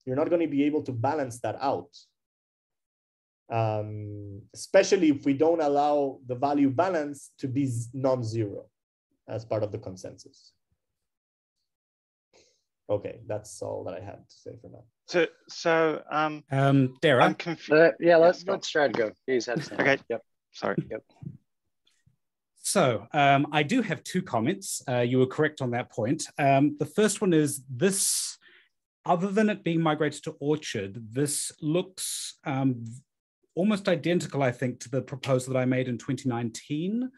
You're not going to be able to balance that out. Um, especially if we don't allow the value balance to be non-zero as part of the consensus. Okay, that's all that I had to say for now. So, so um, um, Darren, I'm confused. Uh, yeah, let's let Strad go. He's had okay. Yep. Sorry. Yep. So um, I do have two comments. Uh, you were correct on that point. Um, the first one is this, other than it being migrated to Orchard, this looks um, almost identical, I think, to the proposal that I made in 2019.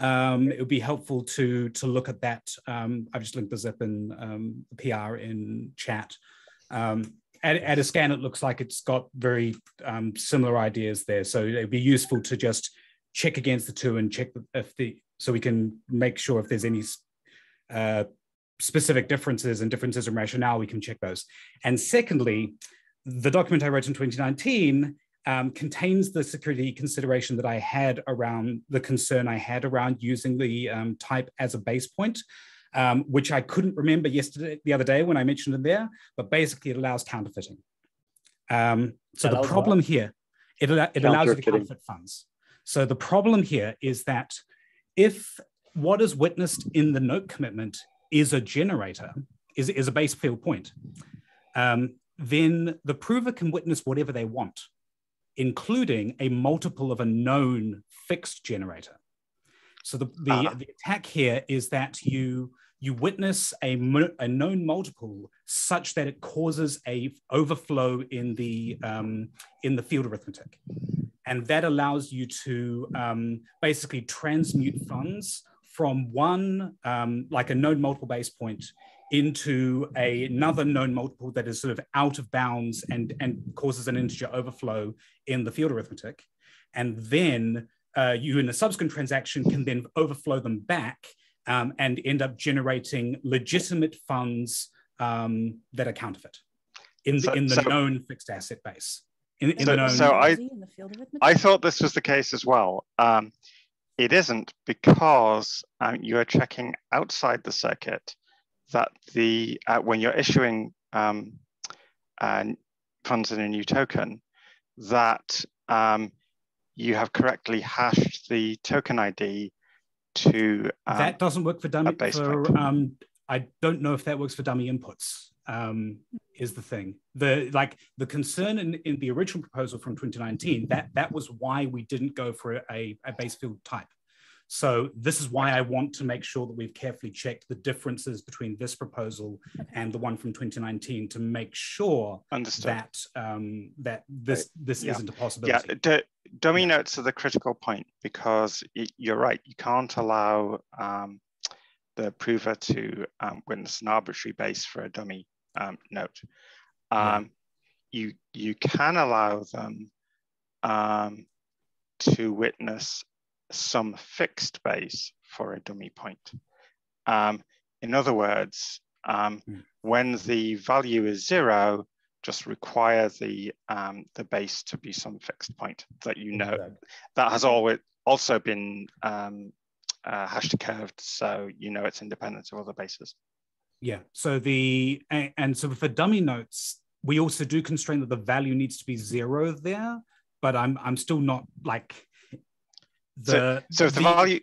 Um, it would be helpful to to look at that. Um, I've just linked the zip in um, PR in chat. At, at, a scan, it looks like it's got very similar ideas there. So it'd be useful to just check against the two and check if the so we can make sure if there's any uh, specific differences and differences in rationale, we can check those. And secondly, the document I wrote in 2019 um, contains the security consideration that I had around the concern I had around using the um, type as a base point, um, which I couldn't remember yesterday, the other day when I mentioned it there, but basically it allows counterfeiting. Um, so the problem here, it, it allows you to counterfeit funds. So the problem here is that if what is witnessed in the note commitment is a generator, is, is a base field point, um, then the prover can witness whatever they want, including a multiple of a known fixed generator. So the, the, uh-huh. the attack here is that you you witness a, a known multiple such that it causes a overflow in the um, in the field arithmetic and that allows you to um, basically transmute funds from one, um, like a known multiple base point, into a, another known multiple that is sort of out of bounds and, and causes an integer overflow in the field arithmetic. And then uh, you, in a subsequent transaction, can then overflow them back um, and end up generating legitimate funds um, that are counterfeit in, so, in the so, known fixed asset base in, in so, so I, I thought this was the case as well. Um, it isn't because um, you are checking outside the circuit that the uh, when you're issuing um, uh, funds in a new token, that um, you have correctly hashed the token ID to um, that doesn't work for dummy. For, um, I don't know if that works for dummy inputs um, is the thing. The like the concern in, in the original proposal from 2019 that that was why we didn't go for a, a base field type. So this is why I want to make sure that we've carefully checked the differences between this proposal and the one from 2019 to make sure Understood. that um, that this this yeah. isn't a possibility. Yeah, D dummy notes are the critical point because you're right. You can't allow um, the prover to um, witness an arbitrary base for a dummy um, note. Um, yeah. You you can allow them um, to witness some fixed base for a dummy point. Um, in other words, mm. when the value is zero, just require the um, the base to be some fixed point that you know exactly. that has always also been um, uh, hashed curved, so you know it's independent of other bases. Yeah. So the and, and so for dummy notes, we also do constrain that the value needs to be zero there, but I'm I'm still not like the so, so if the, the value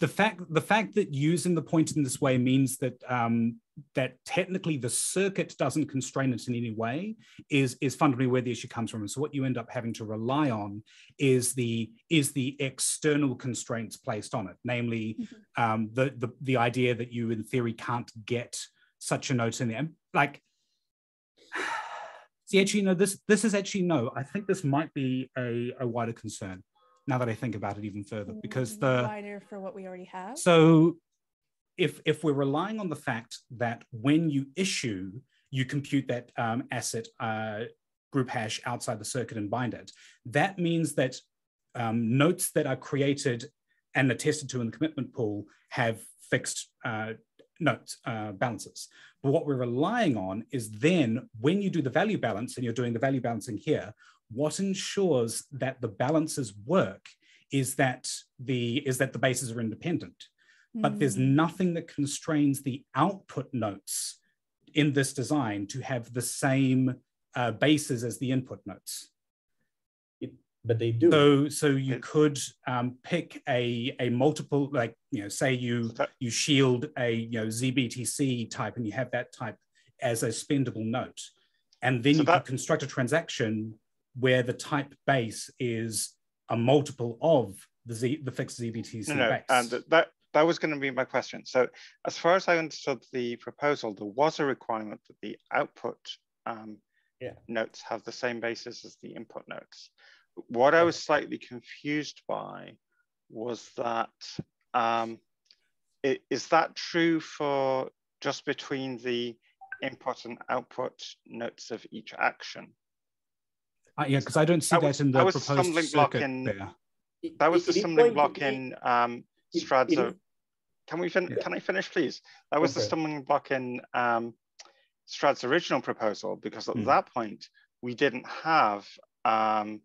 the fact the fact that using the point in this way means that um, that technically the circuit doesn't constrain it in any way is is fundamentally where the issue comes from. And so what you end up having to rely on is the is the external constraints placed on it, namely mm-hmm. um, the, the the idea that you in theory can't get such a note in there. Like, see, actually, no, this this is actually no. I think this might be a, a wider concern now that I think about it even further, because the wider for what we already have. So if if we're relying on the fact that when you issue, you compute that um, asset uh, group hash outside the circuit and bind it, that means that um, notes that are created and attested to in the commitment pool have fixed uh, notes uh, balances. But what we're relying on is then when you do the value balance and you're doing the value balancing here, what ensures that the balances work is that the is that the bases are independent mm. but there's hmm. nothing that constrains the output notes in this design to have the same uh, bases as the input notes it, but they do so so you it, could um, pick a a multiple like you know say you you shield a you know zbtc type and you have that type as a spendable note and then so you that, could construct a transaction where the type base is a multiple of the Z, the fixed ZBTC no, no, base. And that that was going to be my question. So as far as I understood the proposal, there was a requirement that the output um, yeah. notes have the same basis as the input notes. What I was slightly confused by was that um, it, is that true for just between the input and output notes of each action? Uh, yeah, because I don't see that, that in the proposed stumbling block in, there. That was the stumbling block in um, Stradza. Can we fin- yeah. Can I finish, please? That was okay. the stumbling block in um, Strad's original proposal because at mm. that point we didn't have um,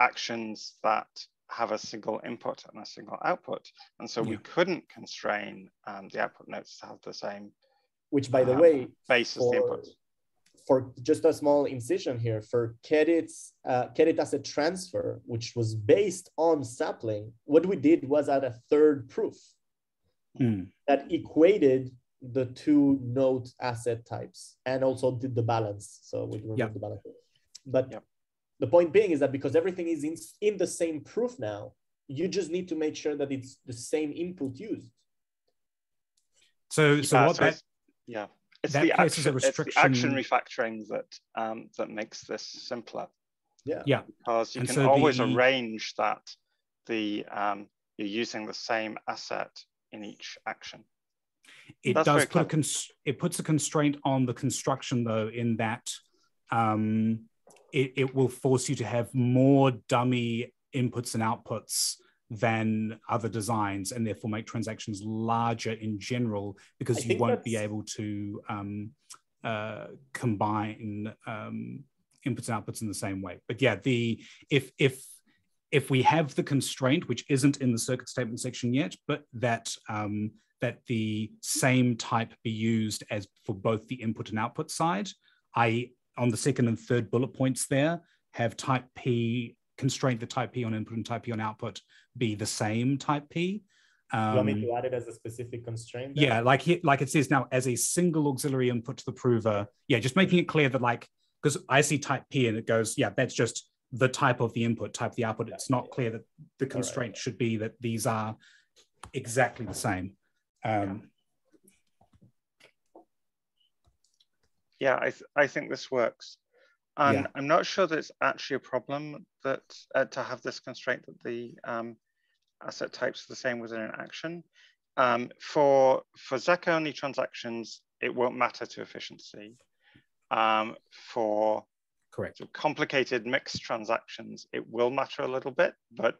actions that have a single input and a single output, and so yeah. we couldn't constrain um, the output notes to have the same. Which, by the um, way, base as the input for just a small incision here, for QEDIT's, uh, Kerit asset transfer, which was based on sapling, what we did was add a third proof mm. that equated the two note asset types and also did the balance. So we removed yep. the balance. But yep. the point being is that because everything is in, in the same proof now, you just need to make sure that it's the same input used. So, so yeah, what so that, yeah it's that the action, it's the action refactoring that um, that makes this simpler. Yeah. Yeah. Because you and can so always the... arrange that the um, you're using the same asset in each action. It That's does put a cons- it puts a constraint on the construction though, in that um, it, it will force you to have more dummy inputs and outputs than other designs and therefore make transactions larger in general because you won't be able to um, uh, combine um, inputs and outputs in the same way. But yeah, the if if if we have the constraint, which isn't in the circuit statement section yet, but that um, that the same type be used as for both the input and output side, I on the second and third bullet points there have type P constraint the type P on input and type P on output be the same type P. Um, you want me um, to add it as a specific constraint? Then? Yeah, like he, like it says now as a single auxiliary input to the prover. Yeah, just making it clear that like because I see type P and it goes, yeah, that's just the type of the input, type the output. It's not clear that the constraint right. should be that these are exactly the same. Um, yeah, I, th I think this works. And yeah. I'm not sure that it's actually a problem that uh, to have this constraint that the um, asset types are the same within an action. Um, for for ZEC only transactions, it won't matter to efficiency. Um, for correct sort of complicated mixed transactions, it will matter a little bit, but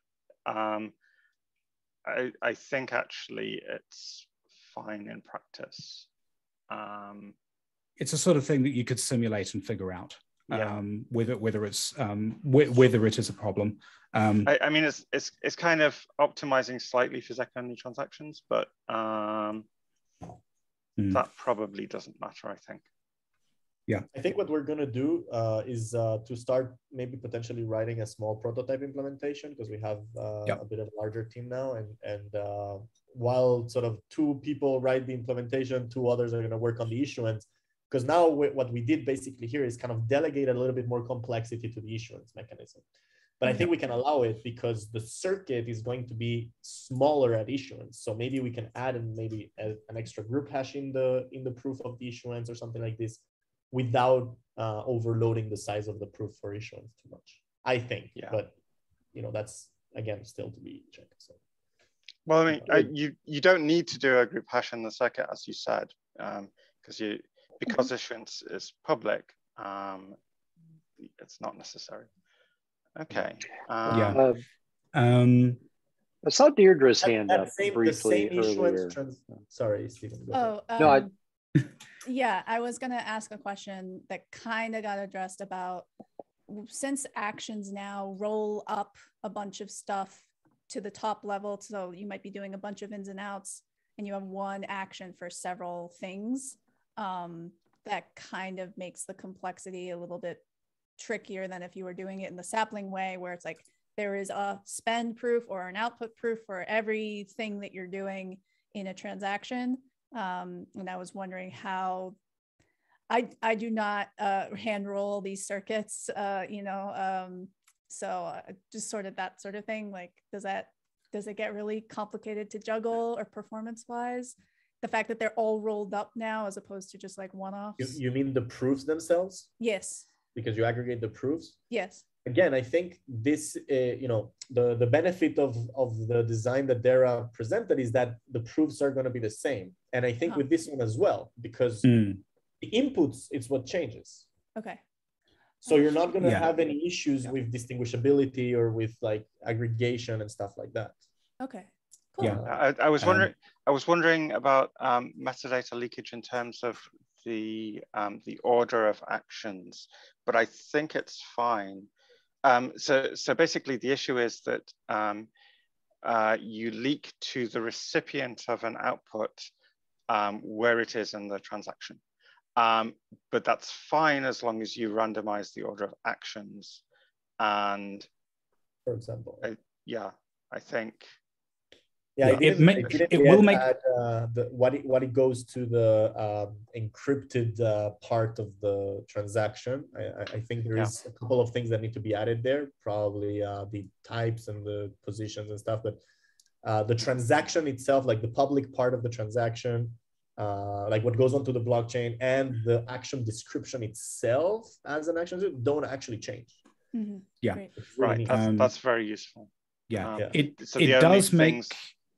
um, I, I think actually it's fine in practice. Um, it's a sort of thing that you could simulate and figure out yeah. um, whether whether it's um, wh- whether it is a problem. Um, I, I, mean, it's it's it's kind of optimizing slightly for ZEC-only transactions, but um, mm. that probably doesn't matter. I think. Yeah. I think what we're going to do uh, is uh, to start maybe potentially writing a small prototype implementation because we have uh, yep. a bit of a larger team now. And, and uh, while sort of two people write the implementation, two others are going to work on the issuance. Because now what we did basically here is kind of delegate a little bit more complexity to the issuance mechanism. But I think we can allow it because the circuit is going to be smaller at issuance. So maybe we can add maybe a, an extra group hash in the in the proof of the issuance or something like this without uh, overloading the size of the proof for issuance too much. I think, yeah. but you know that's again still to be checked. So. Well, I mean, I, you you don't need to do a group hash in the circuit, as you said, because um, you because mm-hmm. issuance is public, um, it's not necessary. Okay. Um, yeah. Uh, um, I saw Deirdre's hand up same, briefly earlier. Trans- Sorry, Stephen. Oh, um, no, I yeah, I was going to ask a question that kind of got addressed about since actions now roll up a bunch of stuff to the top level. So you might be doing a bunch of ins and outs and you have one action for several things. Um, that kind of makes the complexity a little bit trickier than if you were doing it in the sapling way, where it's like there is a spend proof or an output proof for everything that you're doing in a transaction. Um, and I was wondering how I, I do not uh, hand roll these circuits, uh, you know, um, so uh, just sort of that sort of thing. Like, does that, does it get really complicated to juggle or performance wise? The fact that they're all rolled up now as opposed to just like one off. You, you mean the proofs themselves? Yes. Because you aggregate the proofs? Yes again, I think this, uh, you know, the, the benefit of, of the design that Daira presented is that the proofs are going to be the same. And I think huh. with this one as well, because mm. the inputs, it's what changes. Okay. So you're not going to yeah. have any issues yeah. with distinguishability or with like aggregation and stuff like that. Okay. Cool. Yeah, I, I was wondering. Um, I was wondering about um, metadata leakage in terms of the um, the order of actions, but I think it's fine. Um, so, so basically the issue is that um, uh, you leak to the recipient of an output um, where it is in the transaction. Um, but that's fine as long as you randomize the order of actions. And for example, I, yeah, I think yeah, it, it, it will make add, uh, the, what it, what it goes to the um, encrypted uh, part of the transaction. I, I think there yeah. is a couple of things that need to be added there. Probably uh, the types and the positions and stuff, but uh, the transaction itself, like the public part of the transaction, uh, like what goes onto the blockchain, and the action description itself as an action don't actually change. Mm-hmm. Yeah, really right. That's, um, that's, very useful. Yeah, um, it so it does make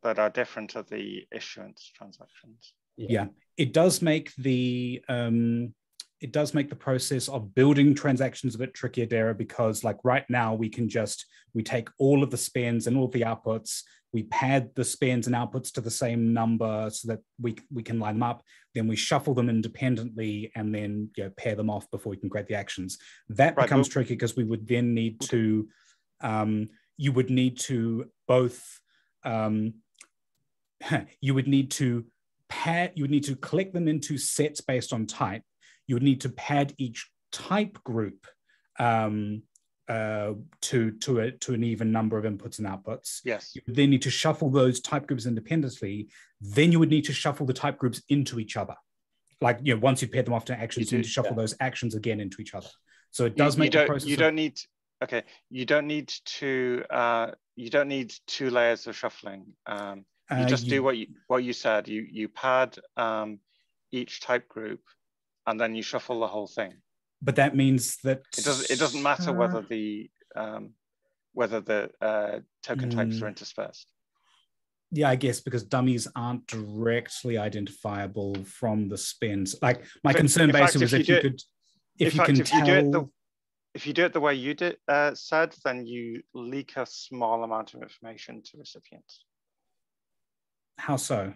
that are different to the issuance transactions. Yeah, yeah. it does make the um, it does make the process of building transactions a bit trickier, Daira, because like right now we can just we take all of the spends and all the outputs, we pad the spends and outputs to the same number so that we we can line them up. Then we shuffle them independently and then you know, pair them off before we can create the actions. That right, becomes tricky because we would then need to um, you would need to both um, you would need to pad, you would need to collect them into sets based on type. You would need to pad each type group um, uh, to to a, to an even number of inputs and outputs. Yes. You would then need to shuffle those type groups independently. Then you would need to shuffle the type groups into each other. Like you know, once you pair them off to actions, you, you need to shuffle yeah. those actions again into each other. So it does you, make you the process. You don't need. Okay, you don't need to. Uh, you don't need two layers of shuffling. Um, you uh, just you, do what you what you said. You you pad um, each type group, and then you shuffle the whole thing. But that means that it doesn't it doesn't matter whether the um, whether the uh, token mm, types are interspersed. Yeah, I guess because dummies aren't directly identifiable from the spins. Like my concern basically was if you, could, if you fact, can if tell. You the, if you do it the way you did uh, said, then you leak a small amount of information to recipients. How so?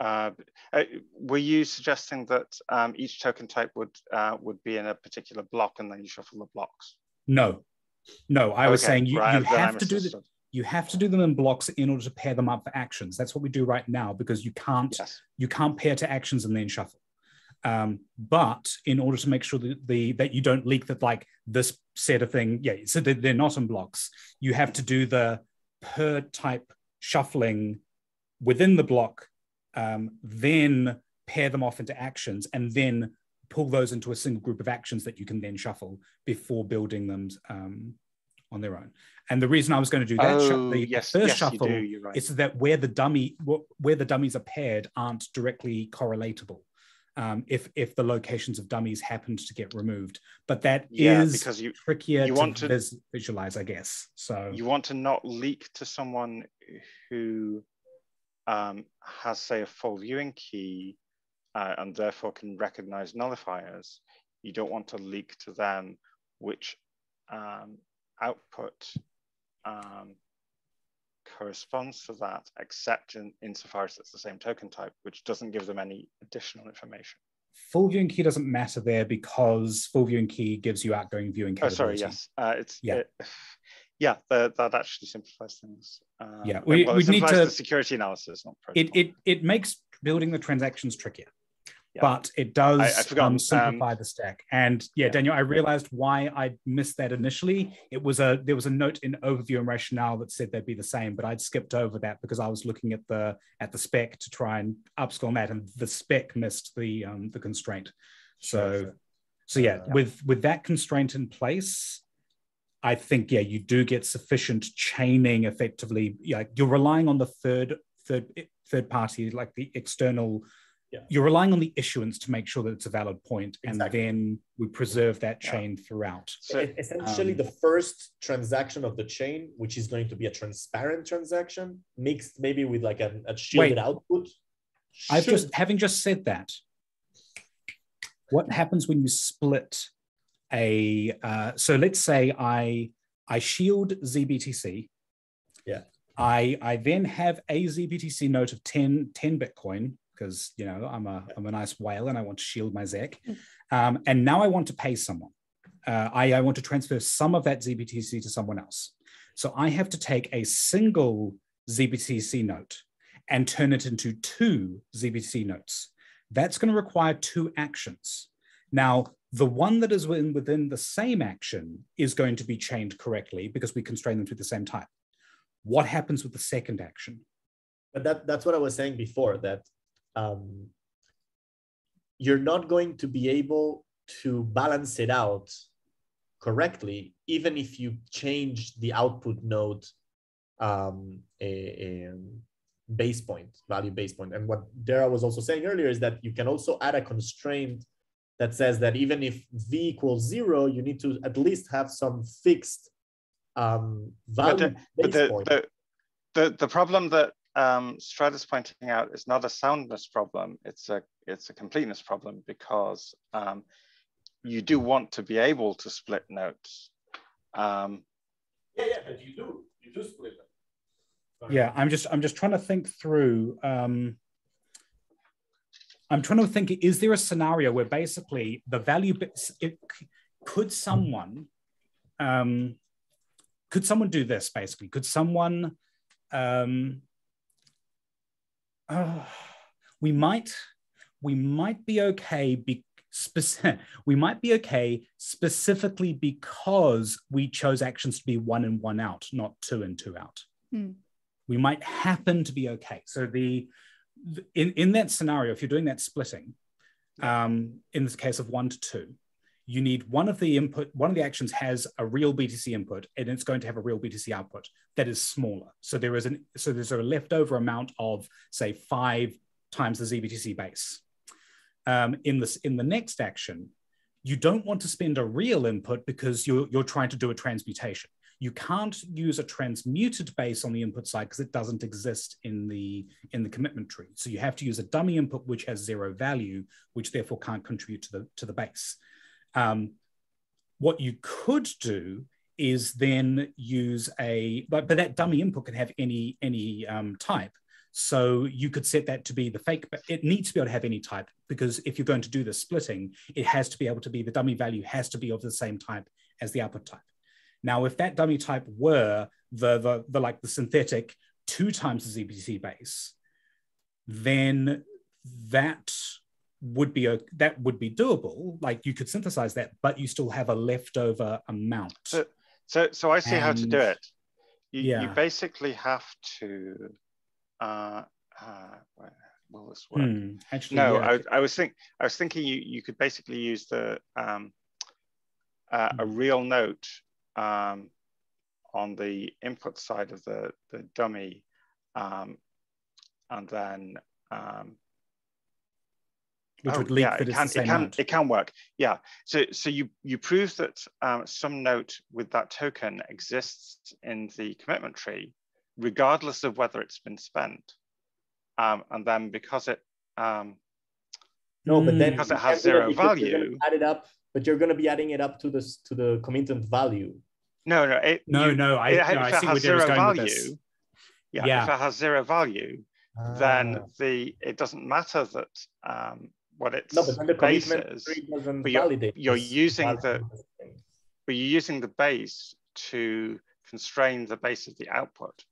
Uh, uh, were you suggesting that um, each token type would uh, would be in a particular block and then you shuffle the blocks? No, no. I okay, was saying you, right, you have to do the, you have to do them in blocks in order to pair them up for actions. That's what we do right now because you can't yes. you can't pair to actions and then shuffle. Um, but in order to make sure that the that you don't leak that like this set of thing, yeah, so they're not in blocks. You have to do the per type shuffling within the block, um, then pair them off into actions, and then pull those into a single group of actions that you can then shuffle before building them um, on their own. And the reason I was going to do that, oh, the yes, first yes, shuffle, right. is that where the dummy, where the dummies are paired, aren't directly correlatable. Um, if if the locations of dummies happened to get removed, but that yeah, is because you, trickier you to, want to vis- visualize, I guess. So you want to not leak to someone who um, has, say, a full viewing key uh, and therefore can recognize nullifiers. You don't want to leak to them which um, output um, corresponds to that, except in, insofar as it's the same token type, which doesn't give them any additional information. Full viewing key doesn't matter there because full viewing key gives you outgoing viewing Oh, sorry, yes. Uh, it's, Yeah. it- yeah, the, that actually simplifies things. Um, Yeah, we- well, we'd need to- the security analysis, not It, protocol. it it makes building the transactions trickier. Yeah. But it does I- I forgot, um, um, simplify the stack. And yeah, yeah. Daniel, I realized why I missed that initially. It was a there was a note in overview and rationale that said they'd be the same, but I'd skipped over that because I was looking at the at the spec to try and upscale that, and the spec missed the um, the constraint. So Sure, sure. so yeah, Uh, with with that constraint in place, I think yeah, you do get sufficient chaining effectively. Yeah, you're relying on the third third third party, like the external. Yeah. You're relying on the issuance to make sure that it's a valid point, Exactly. and then we preserve that Yeah. chain throughout. So, essentially um, the first transaction of the chain which is going to be a transparent transaction mixed maybe with like a, a shielded Wait. output I've should- just having just said that. What happens when you split a? Uh, so let's say I I shield ZBTC. Yeah. I I then have a ZBTC note of 10, 10 Bitcoin because you know I'm a I'm a nice whale and I want to shield my ZEC. Um, and now I want to pay someone. Uh, I, I want to transfer some of that ZBTC to someone else. So I have to take a single ZBTC note and turn it into two ZBTC notes. That's going to require two actions. Now, the one that is within, within the same action is going to be chained correctly because we constrain them to the same type. What happens with the second action? but that that's what i was saying before that um, you're not going to be able to balance it out correctly even if you change the output note um, a, a base point value base point. point and what Daira was also saying earlier is that you can also add a constraint that says that even if v equals zero you need to at least have some fixed um, but value the, but the, point. the, the, the problem that um, Strad is pointing out is not a soundness problem. It's a it's a completeness problem because um, you do want to be able to split notes. Um, yeah, yeah, but you do you do split them. Yeah, I'm just I'm just trying to think through. Um, I'm trying to think: is there a scenario where basically the value? It, could someone, um, could someone do this? Basically, could someone? Um, oh, we might, we might be okay. Be, speci- we might be okay specifically because we chose actions to be one and one out, not two and two out Hmm. we might happen to be okay. So the, the- in in that scenario, if you're doing that splitting, um, in this case of one to two, you need one of the input, one of the actions has a real BTC input, and it's going to have a real BTC output that is smaller. So there is an so there's a leftover amount of say five times the ZBTC base. Um, in this in the next action, you don't want to spend a real input because you're you're trying to do a transmutation you can't use a transmuted base on the input side because it doesn't exist in the in the commitment tree. So you have to use a dummy input which has zero value which therefore can't contribute to the to the base. Um, what you could do is then use a but, but that dummy input can have any any um, type. So you could set that to be the fake but it needs to be able to have any type because if you're going to do the splitting it has to be able to be the dummy value has to be of the same type as the output type now, if that dummy type were the, the, the like the synthetic two times the ZBTC base, then that would be a, that would be doable. Like you could synthesize that, but you still have a leftover amount. So, so, so I see and, how to do it. You, yeah. you basically have to. Uh, uh, will this work? Hmm, actually, no, yeah. I, I was think I was thinking you you could basically use the um, uh, a hmm. real note um, on the input side of the the dummy, um, and then um, which oh, would link yeah, that it can, it can, it can work. Yeah. So so you you prove that um, some note with that token exists in the commitment tree, regardless of whether it's been spent. Um, and then because it um, no, but then because it has zero value, add it up. But you're going to be adding it up to this to the commitment value. No, no, it, no, you, no. I, it, no, if I it see has where zero value, yeah, yeah, if it has zero value, then Ah. the it doesn't matter that um, what its no, but the base is. but you're- you're using the- but you're using the base to constrain the base of the output.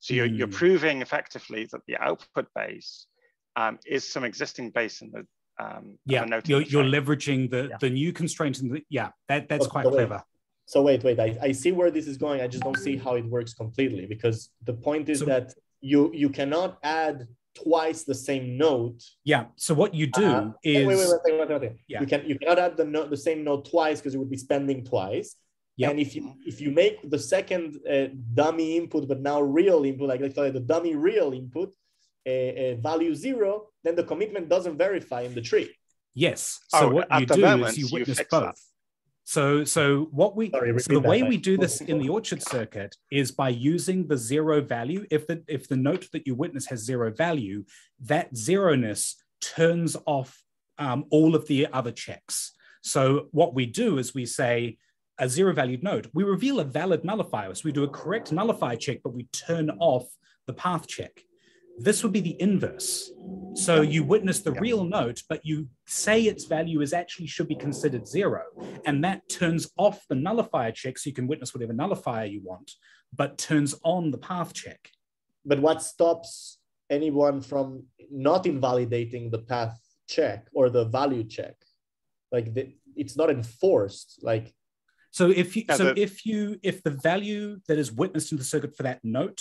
So you're, you're Hmm. proving effectively that the output base um, is some existing base in the um, yeah. a note in You're, you're leveraging the Yeah. the new constraint. In the, yeah, that that's Okay, quite so wait. clever. So wait, wait. I, I see where this is going. I just don't see how it works completely because the point is So- that you you cannot add twice the same note. Yeah. So what you do Uh, is wait, wait, wait, wait, wait, wait, wait. Yeah. You can you cannot add the note the same note twice because you would be spending twice. Yep. And if you if you make the second uh, dummy input, but now real input, like let's call it the dummy real input, uh, uh, value zero, then the commitment doesn't verify in the tree. Yes. So Oh, what at you the do moment, is you you witness fix both. that. So so what we Sorry, so the way Mike. we do this in the orchard circuit is by using the zero value. If the if the note that you witness has zero value, that zeroness turns off um, all of the other checks. So what we do is we say a zero valued note. We reveal a valid nullifier. So we do a correct nullifier check, but we turn off the path check. This would be the inverse. So you witness the real note, but you say its value is actually should be considered zero. And that turns off the nullifier check so you can witness whatever nullifier you want, but turns on the path check. But what stops anyone from not invalidating the path check or the value check? Like the, it's not enforced. Like So if you Yeah, so the- if you if the value that is witnessed in the circuit for that note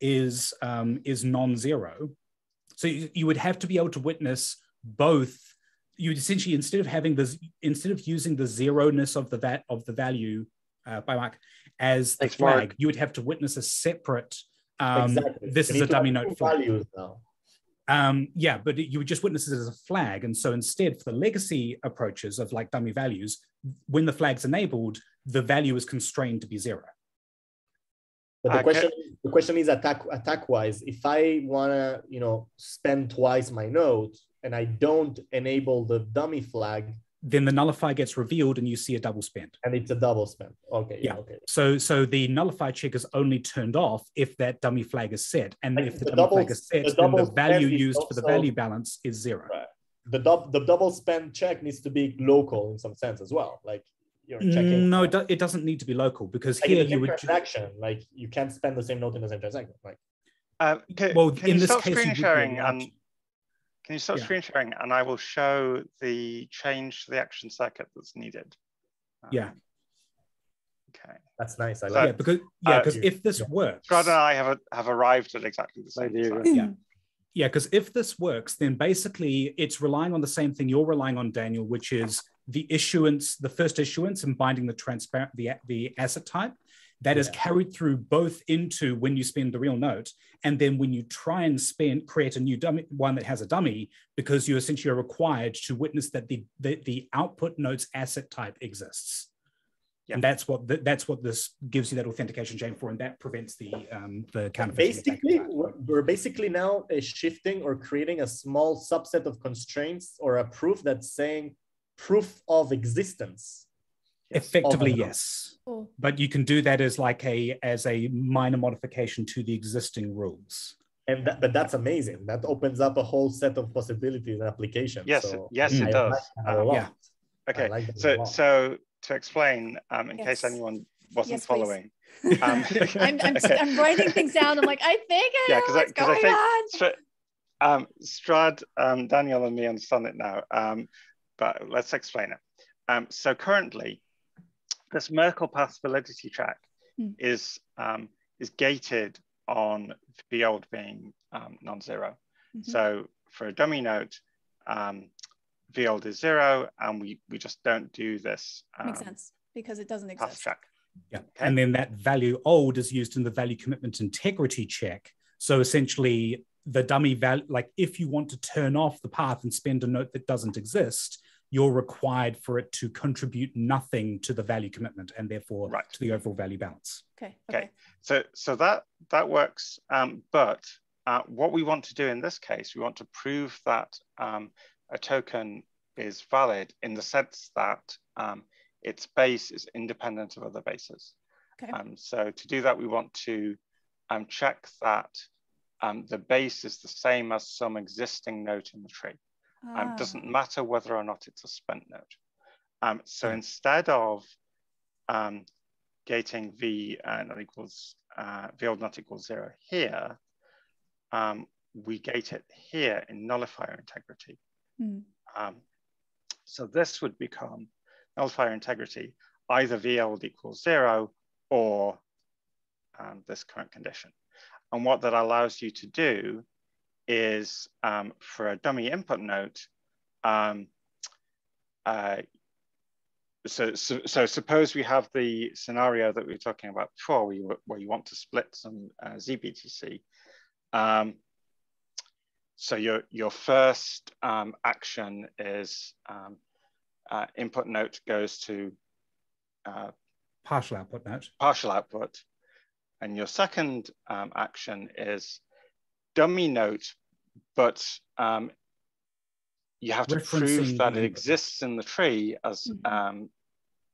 is um, is non-zero, so you, you would have to be able to witness both. You would essentially instead of having this instead of using the zero-ness of the va- of the value uh, by Mark as the Thanks, Mark. flag, you would have to witness a separate. Um, exactly. This is a dummy note flag. values now. Um, yeah, but you would just witness it as a flag. And so instead, for the legacy approaches of like dummy values, when the flag's enabled, the value is constrained to be zero. But the I question, the question is attack attack wise. If I wanna, you know, spend twice my note and I don't enable the dummy flag, Then the nullify gets revealed and you see a double spend. and it's a double spend. Okay, yeah, Yeah. okay. So, so the nullify check is only turned off if that dummy flag is set. And Like if the, the dummy double- flag is set, the then the value spend is used for the value balance is zero. Right. The dub, the double spend check needs to be local in some sense as well. Like you're checking. Mm, No, it, do- it doesn't need to be local because like here you same would. transaction, like you can't spend the same note in the same transaction. Like Uh, can, Well, can in you this stop case, you screen sharing and can you stop Yeah. screen sharing and I will show the change to the action circuit that's needed. Um, Yeah. Okay. that's nice. I So- like. Yeah, because yeah, Uh, because if this yeah. works, Strad and I have a, have arrived at exactly the same Idea. Yeah. Yeah, because if this works, then basically it's relying on the same thing you're relying on, Daniel, which is the issuance, the first issuance and binding the transparent the, the asset type that is Yeah. carried through both into when you spend the real note and then when you try and spend create a new dummy one that has a dummy because you essentially are required to witness that the the, the output note's asset type exists. Yeah. And that's what th- that's what this gives you that authentication chain for, and that prevents the um, the counterfeiting. basically we're we're basically now uh, shifting or creating a small subset of constraints or a proof that's saying proof of existence Effectively, Of yes. Cool. But you can do that as like a as a minor modification to the existing rules. and that, but that's amazing that opens up a whole set of possibilities and applications Yes, so yes, it I does. like that a Um, lot. yeah. I Okay, like that a so lot. so to explain, um, in case anyone wasn't Yes, following, um, I'm, I'm, okay. I'm writing things down. I'm like, I think I Yeah, know 'cause I- I think- on. Stra- um, Strad, um, Daniel and me understand it now, um, but let's explain it. Um, so currently, this Merkle path validity check mm. is, um, is gated on the old being um, non-zero. Mm -hmm. So for a dummy note, um, V old is zero, and we, we just don't do this. Makes sense, because it doesn't exist. Check. Yeah, okay. and then that value old is used in the value commitment integrity check. So essentially, the dummy value, like if you want to turn off the path and spend a note that doesn't exist, you're required for it to contribute nothing to the value commitment and therefore right. to the overall value balance. Okay. Okay. okay. So so that that works, um, but uh, what we want to do in this case, we want to prove that um, a token is valid in the sense that um, its base is independent of other bases. Okay. Um, so to do that, we want to um, check that um, the base is the same as some existing note in the tree. Um, ah. it doesn't matter whether or not it's a spent note. Um, so hmm. instead of um, gating v uh, not equals uh, v old not equals zero here, um, we gate it here in nullifier integrity. Mm. so this would become nullifier integrity, either v old equals zero or this current condition. And what that allows you to do is um, for a dummy input note, um, uh, so, so, so, suppose we have the scenario that we were talking about before where you, where you want to split some uh, ZBTC. Um, so your, your first um, action is um, uh, input note goes to uh, partial output note. Partial output. And your second um, action is dummy note, but um, you have to prove that it exists in the tree as mm -hmm. um,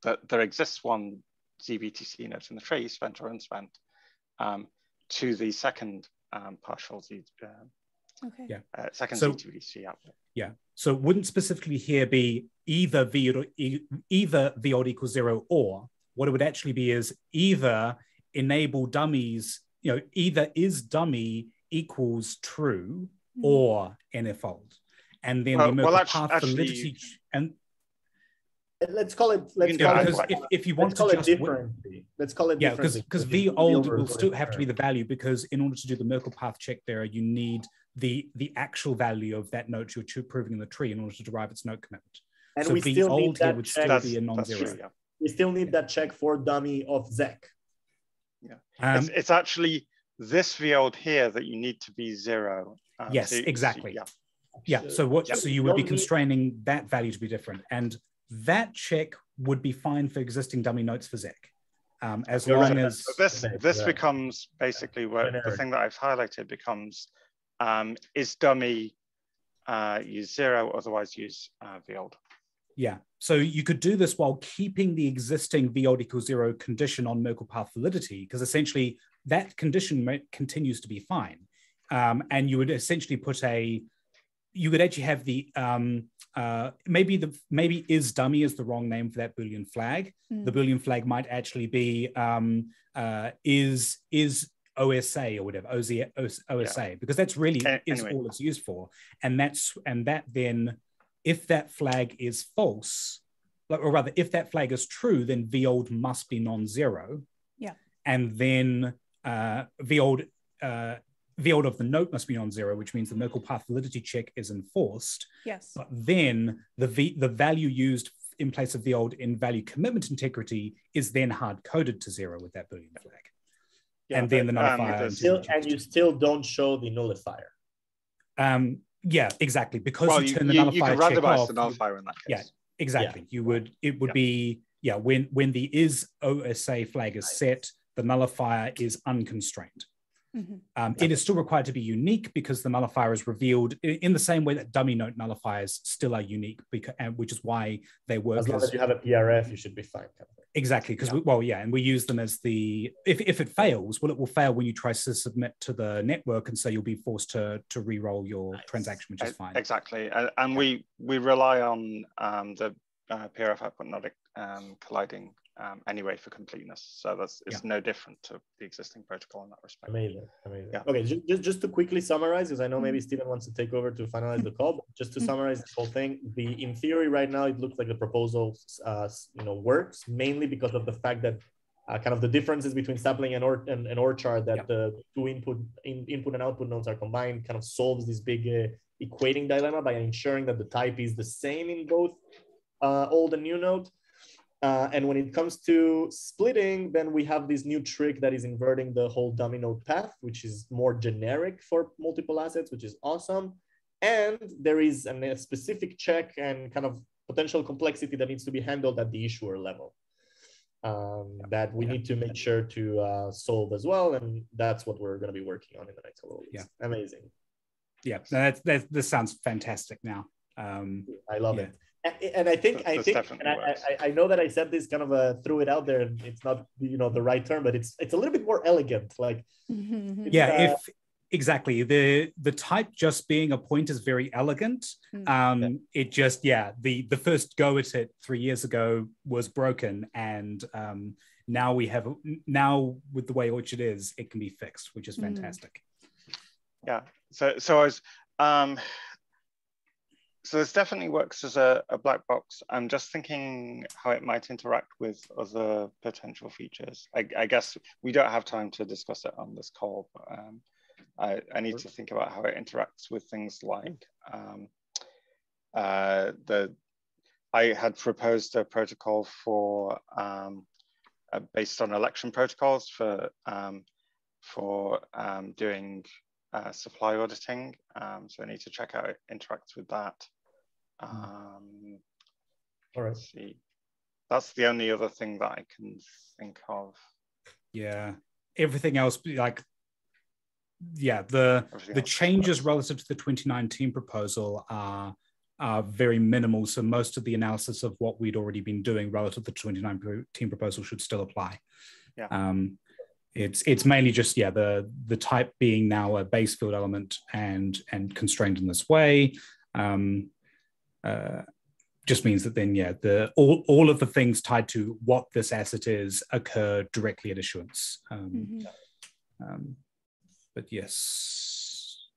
that there exists one ZBTC note in the tree, spent or unspent, um, to the second um, partial Z, uh, okay. yeah, uh, second so, ZBTC output. Yeah. So wouldn't specifically here be either V or, either V odd equals zero or what it would actually be is either enable dummies, you know, either is dummy equals true mm. or NF-old. And then well, the well, path actually, validity and let's call it let's call it if, if you want to call it differently let's call it yeah because because v old will still have to be the value because in order to do the merkle path check there you need the the actual value of that note you're proving in the tree in order to derive its note commitment and so we v still old need that would check. still be a non-zero. true, yeah. we still need that check for dummy of zec yeah, um, it's, it's, actually this field here that you need to be zero. Um, yes, to, exactly. To, yeah. yeah. So what? Yeah. So you would be constraining that value to be different, and that check would be fine for existing dummy notes for Zec. Um, as long right. as so this this becomes basically what the thing that I've highlighted becomes um, is dummy uh, use zero, otherwise use uh, the old. Yeah. So you could do this while keeping the existing V old equals zero condition on Merkle path validity, because essentially that condition continues to be fine. Um, and you would essentially put a, you would actually have the, um, uh, maybe the, maybe is dummy is the wrong name for that Boolean flag. Mm. The Boolean flag might actually be um, uh, is, is OSA or whatever, OZ, OSA, yeah. because that's really anyway. is all it's used for. And that's, and that then if that flag is false, or rather, if that flag is true, then V old must be non-zero. Yeah. And then uh, V old uh, V old of the note must be non-zero, which means the Merkle path validity check is enforced. Yes. But then the V the value used in place of the old in value commitment integrity is then hard coded to zero with that Boolean flag. Yeah, and then the nullifier. Um, still, and you still don't show the nullifier. Um, yeah, exactly. Because well, you turn the you, nullifier you can check off, the nullifier in that case. Yeah, exactly. Yeah. You would it would yeah. be yeah when when the is OSA flag is set, the nullifier is unconstrained. Mm-hmm. Um, it is still required to be unique because the nullifier is revealed in the same way that dummy note nullifiers still are unique, because, which is why they work. As long as, as you have a PRF, you should be fine. Exactly, because yeah. well, yeah, and we use them as the if, if it fails, well, it will fail when you try to submit to the network, and so you'll be forced to to re-roll your nice. transaction, which is fine. Exactly, and, we we rely on um, the uh, PRF output not um, colliding um, anyway for completeness. So that's it's yeah. no different to the existing protocol in that respect. Amazing, amazing. Yeah. Okay, just, just to quickly summarize, because I know maybe mm-hmm. Stephen wants to take over to finalize the call. But just to mm-hmm. summarize this whole thing, the in theory right now it looks like the proposal, uh, you know, works mainly because of the fact that uh, kind of the differences between sapling and or and, and orchard that yeah. the two input in, input and output notes are combined kind of solves this big uh, equating dilemma by ensuring that the type is the same in both uh, old and new note. Uh, and when it comes to splitting, then we have this new trick that is inverting the whole domino path, which is more generic for multiple assets, which is awesome. And there is a specific check and kind of potential complexity that needs to be handled at the issuer level um, that we yeah. need to make sure to uh, solve as well. And that's what we're going to be working on in the next couple of weeks. Yeah. Amazing. Yeah, that's, that's, this sounds fantastic now. Um, I love yeah. it and I think I think and I, I, I, know that I said this kind of uh, threw it out there and it's not you know the right term but it's it's a little bit more elegant like yeah uh, if exactly the the type just being a point is very elegant hmm. um yeah. it just yeah the the first go at it three years ago was broken and um now we have now with the way orchard is it can be fixed which is hmm. fantastic yeah so so I was. um so this definitely works as a, a, black box. I'm just thinking how it might interact with other potential features. I, I guess we don't have time to discuss it on this call, but um, I, I, need to think about how it interacts with things like um, uh, the. I had proposed a protocol for um, uh, based on election protocols for um, for um, doing uh, supply auditing. Um, so I need to check how it interacts with that. Hmm. Um, All right. see. That's the only other thing that I can think of. Yeah. Everything else, like, yeah, the Everything the changes relative to the 2019 proposal are are very minimal. So most of the analysis of what we'd already been doing relative to the 2019 proposal should still apply. Yeah. Um, it's it's mainly just yeah the the type being now a base field element and and constrained in this way. Um, uh, just means that then yeah the all, all of the things tied to what this asset is occur directly at issuance. Um, mm-hmm. um, but yes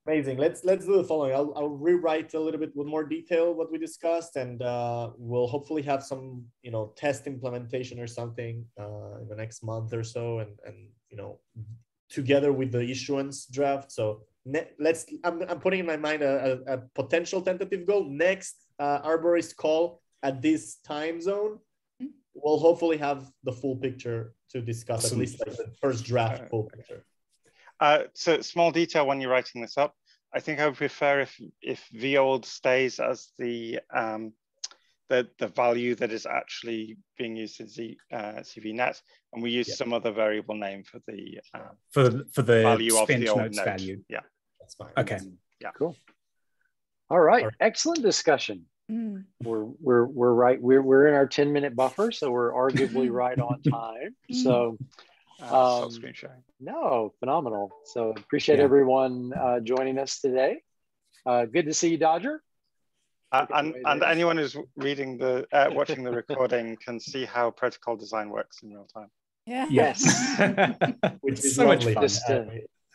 amazing. Let's let's do the following. I'll, I'll rewrite a little bit with more detail what we discussed and uh, we'll hopefully have some you know test implementation or something uh, in the next month or so and and you know together with the issuance draft. So ne- let's I'm, I'm putting in my mind a, a, a potential tentative goal. Next uh, arborist call at this time zone hmm. we'll hopefully have the full picture to discuss at least like the first draft full picture uh, so small detail when you're writing this up i think i would prefer if if vold stays as the um, the, the value that is actually being used in Z, uh, CVNet, and we use yeah. some other variable name for the um, for for the value of the old notes node. value. Yeah, that's fine. Okay. Yeah. Cool. All right. All right. Excellent discussion. Mm. We're we're we're right. We're we're in our 10 minute buffer, so we're arguably right on time. Mm. So um, screen sharing. No, phenomenal. So appreciate yeah. everyone uh, joining us today. Uh, good to see you, Dodger. Uh, and, and anyone who's reading the uh, watching the recording can see how protocol design works in real time. Yeah. Yes. Which is so lovely. much fun. Just,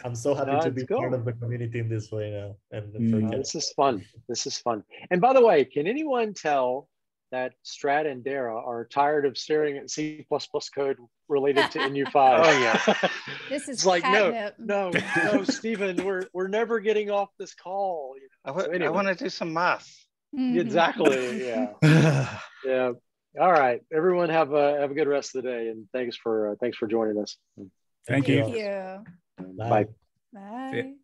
I'm so happy no, to be part of the community in this way now. And mm, this is fun. This is fun. And by the way, can anyone tell that Strat and Daira are tired of staring at C++ code related to NU5? oh yeah. this is like no, no, no, Stephen, we're we're never getting off this call. You know? I, w- so anyway. I want to do some math. Mm-hmm. Exactly. Yeah. yeah. All right. Everyone have a have a good rest of the day, and thanks for uh, thanks for joining us. Thank, Thank you. you. Bye. Bye.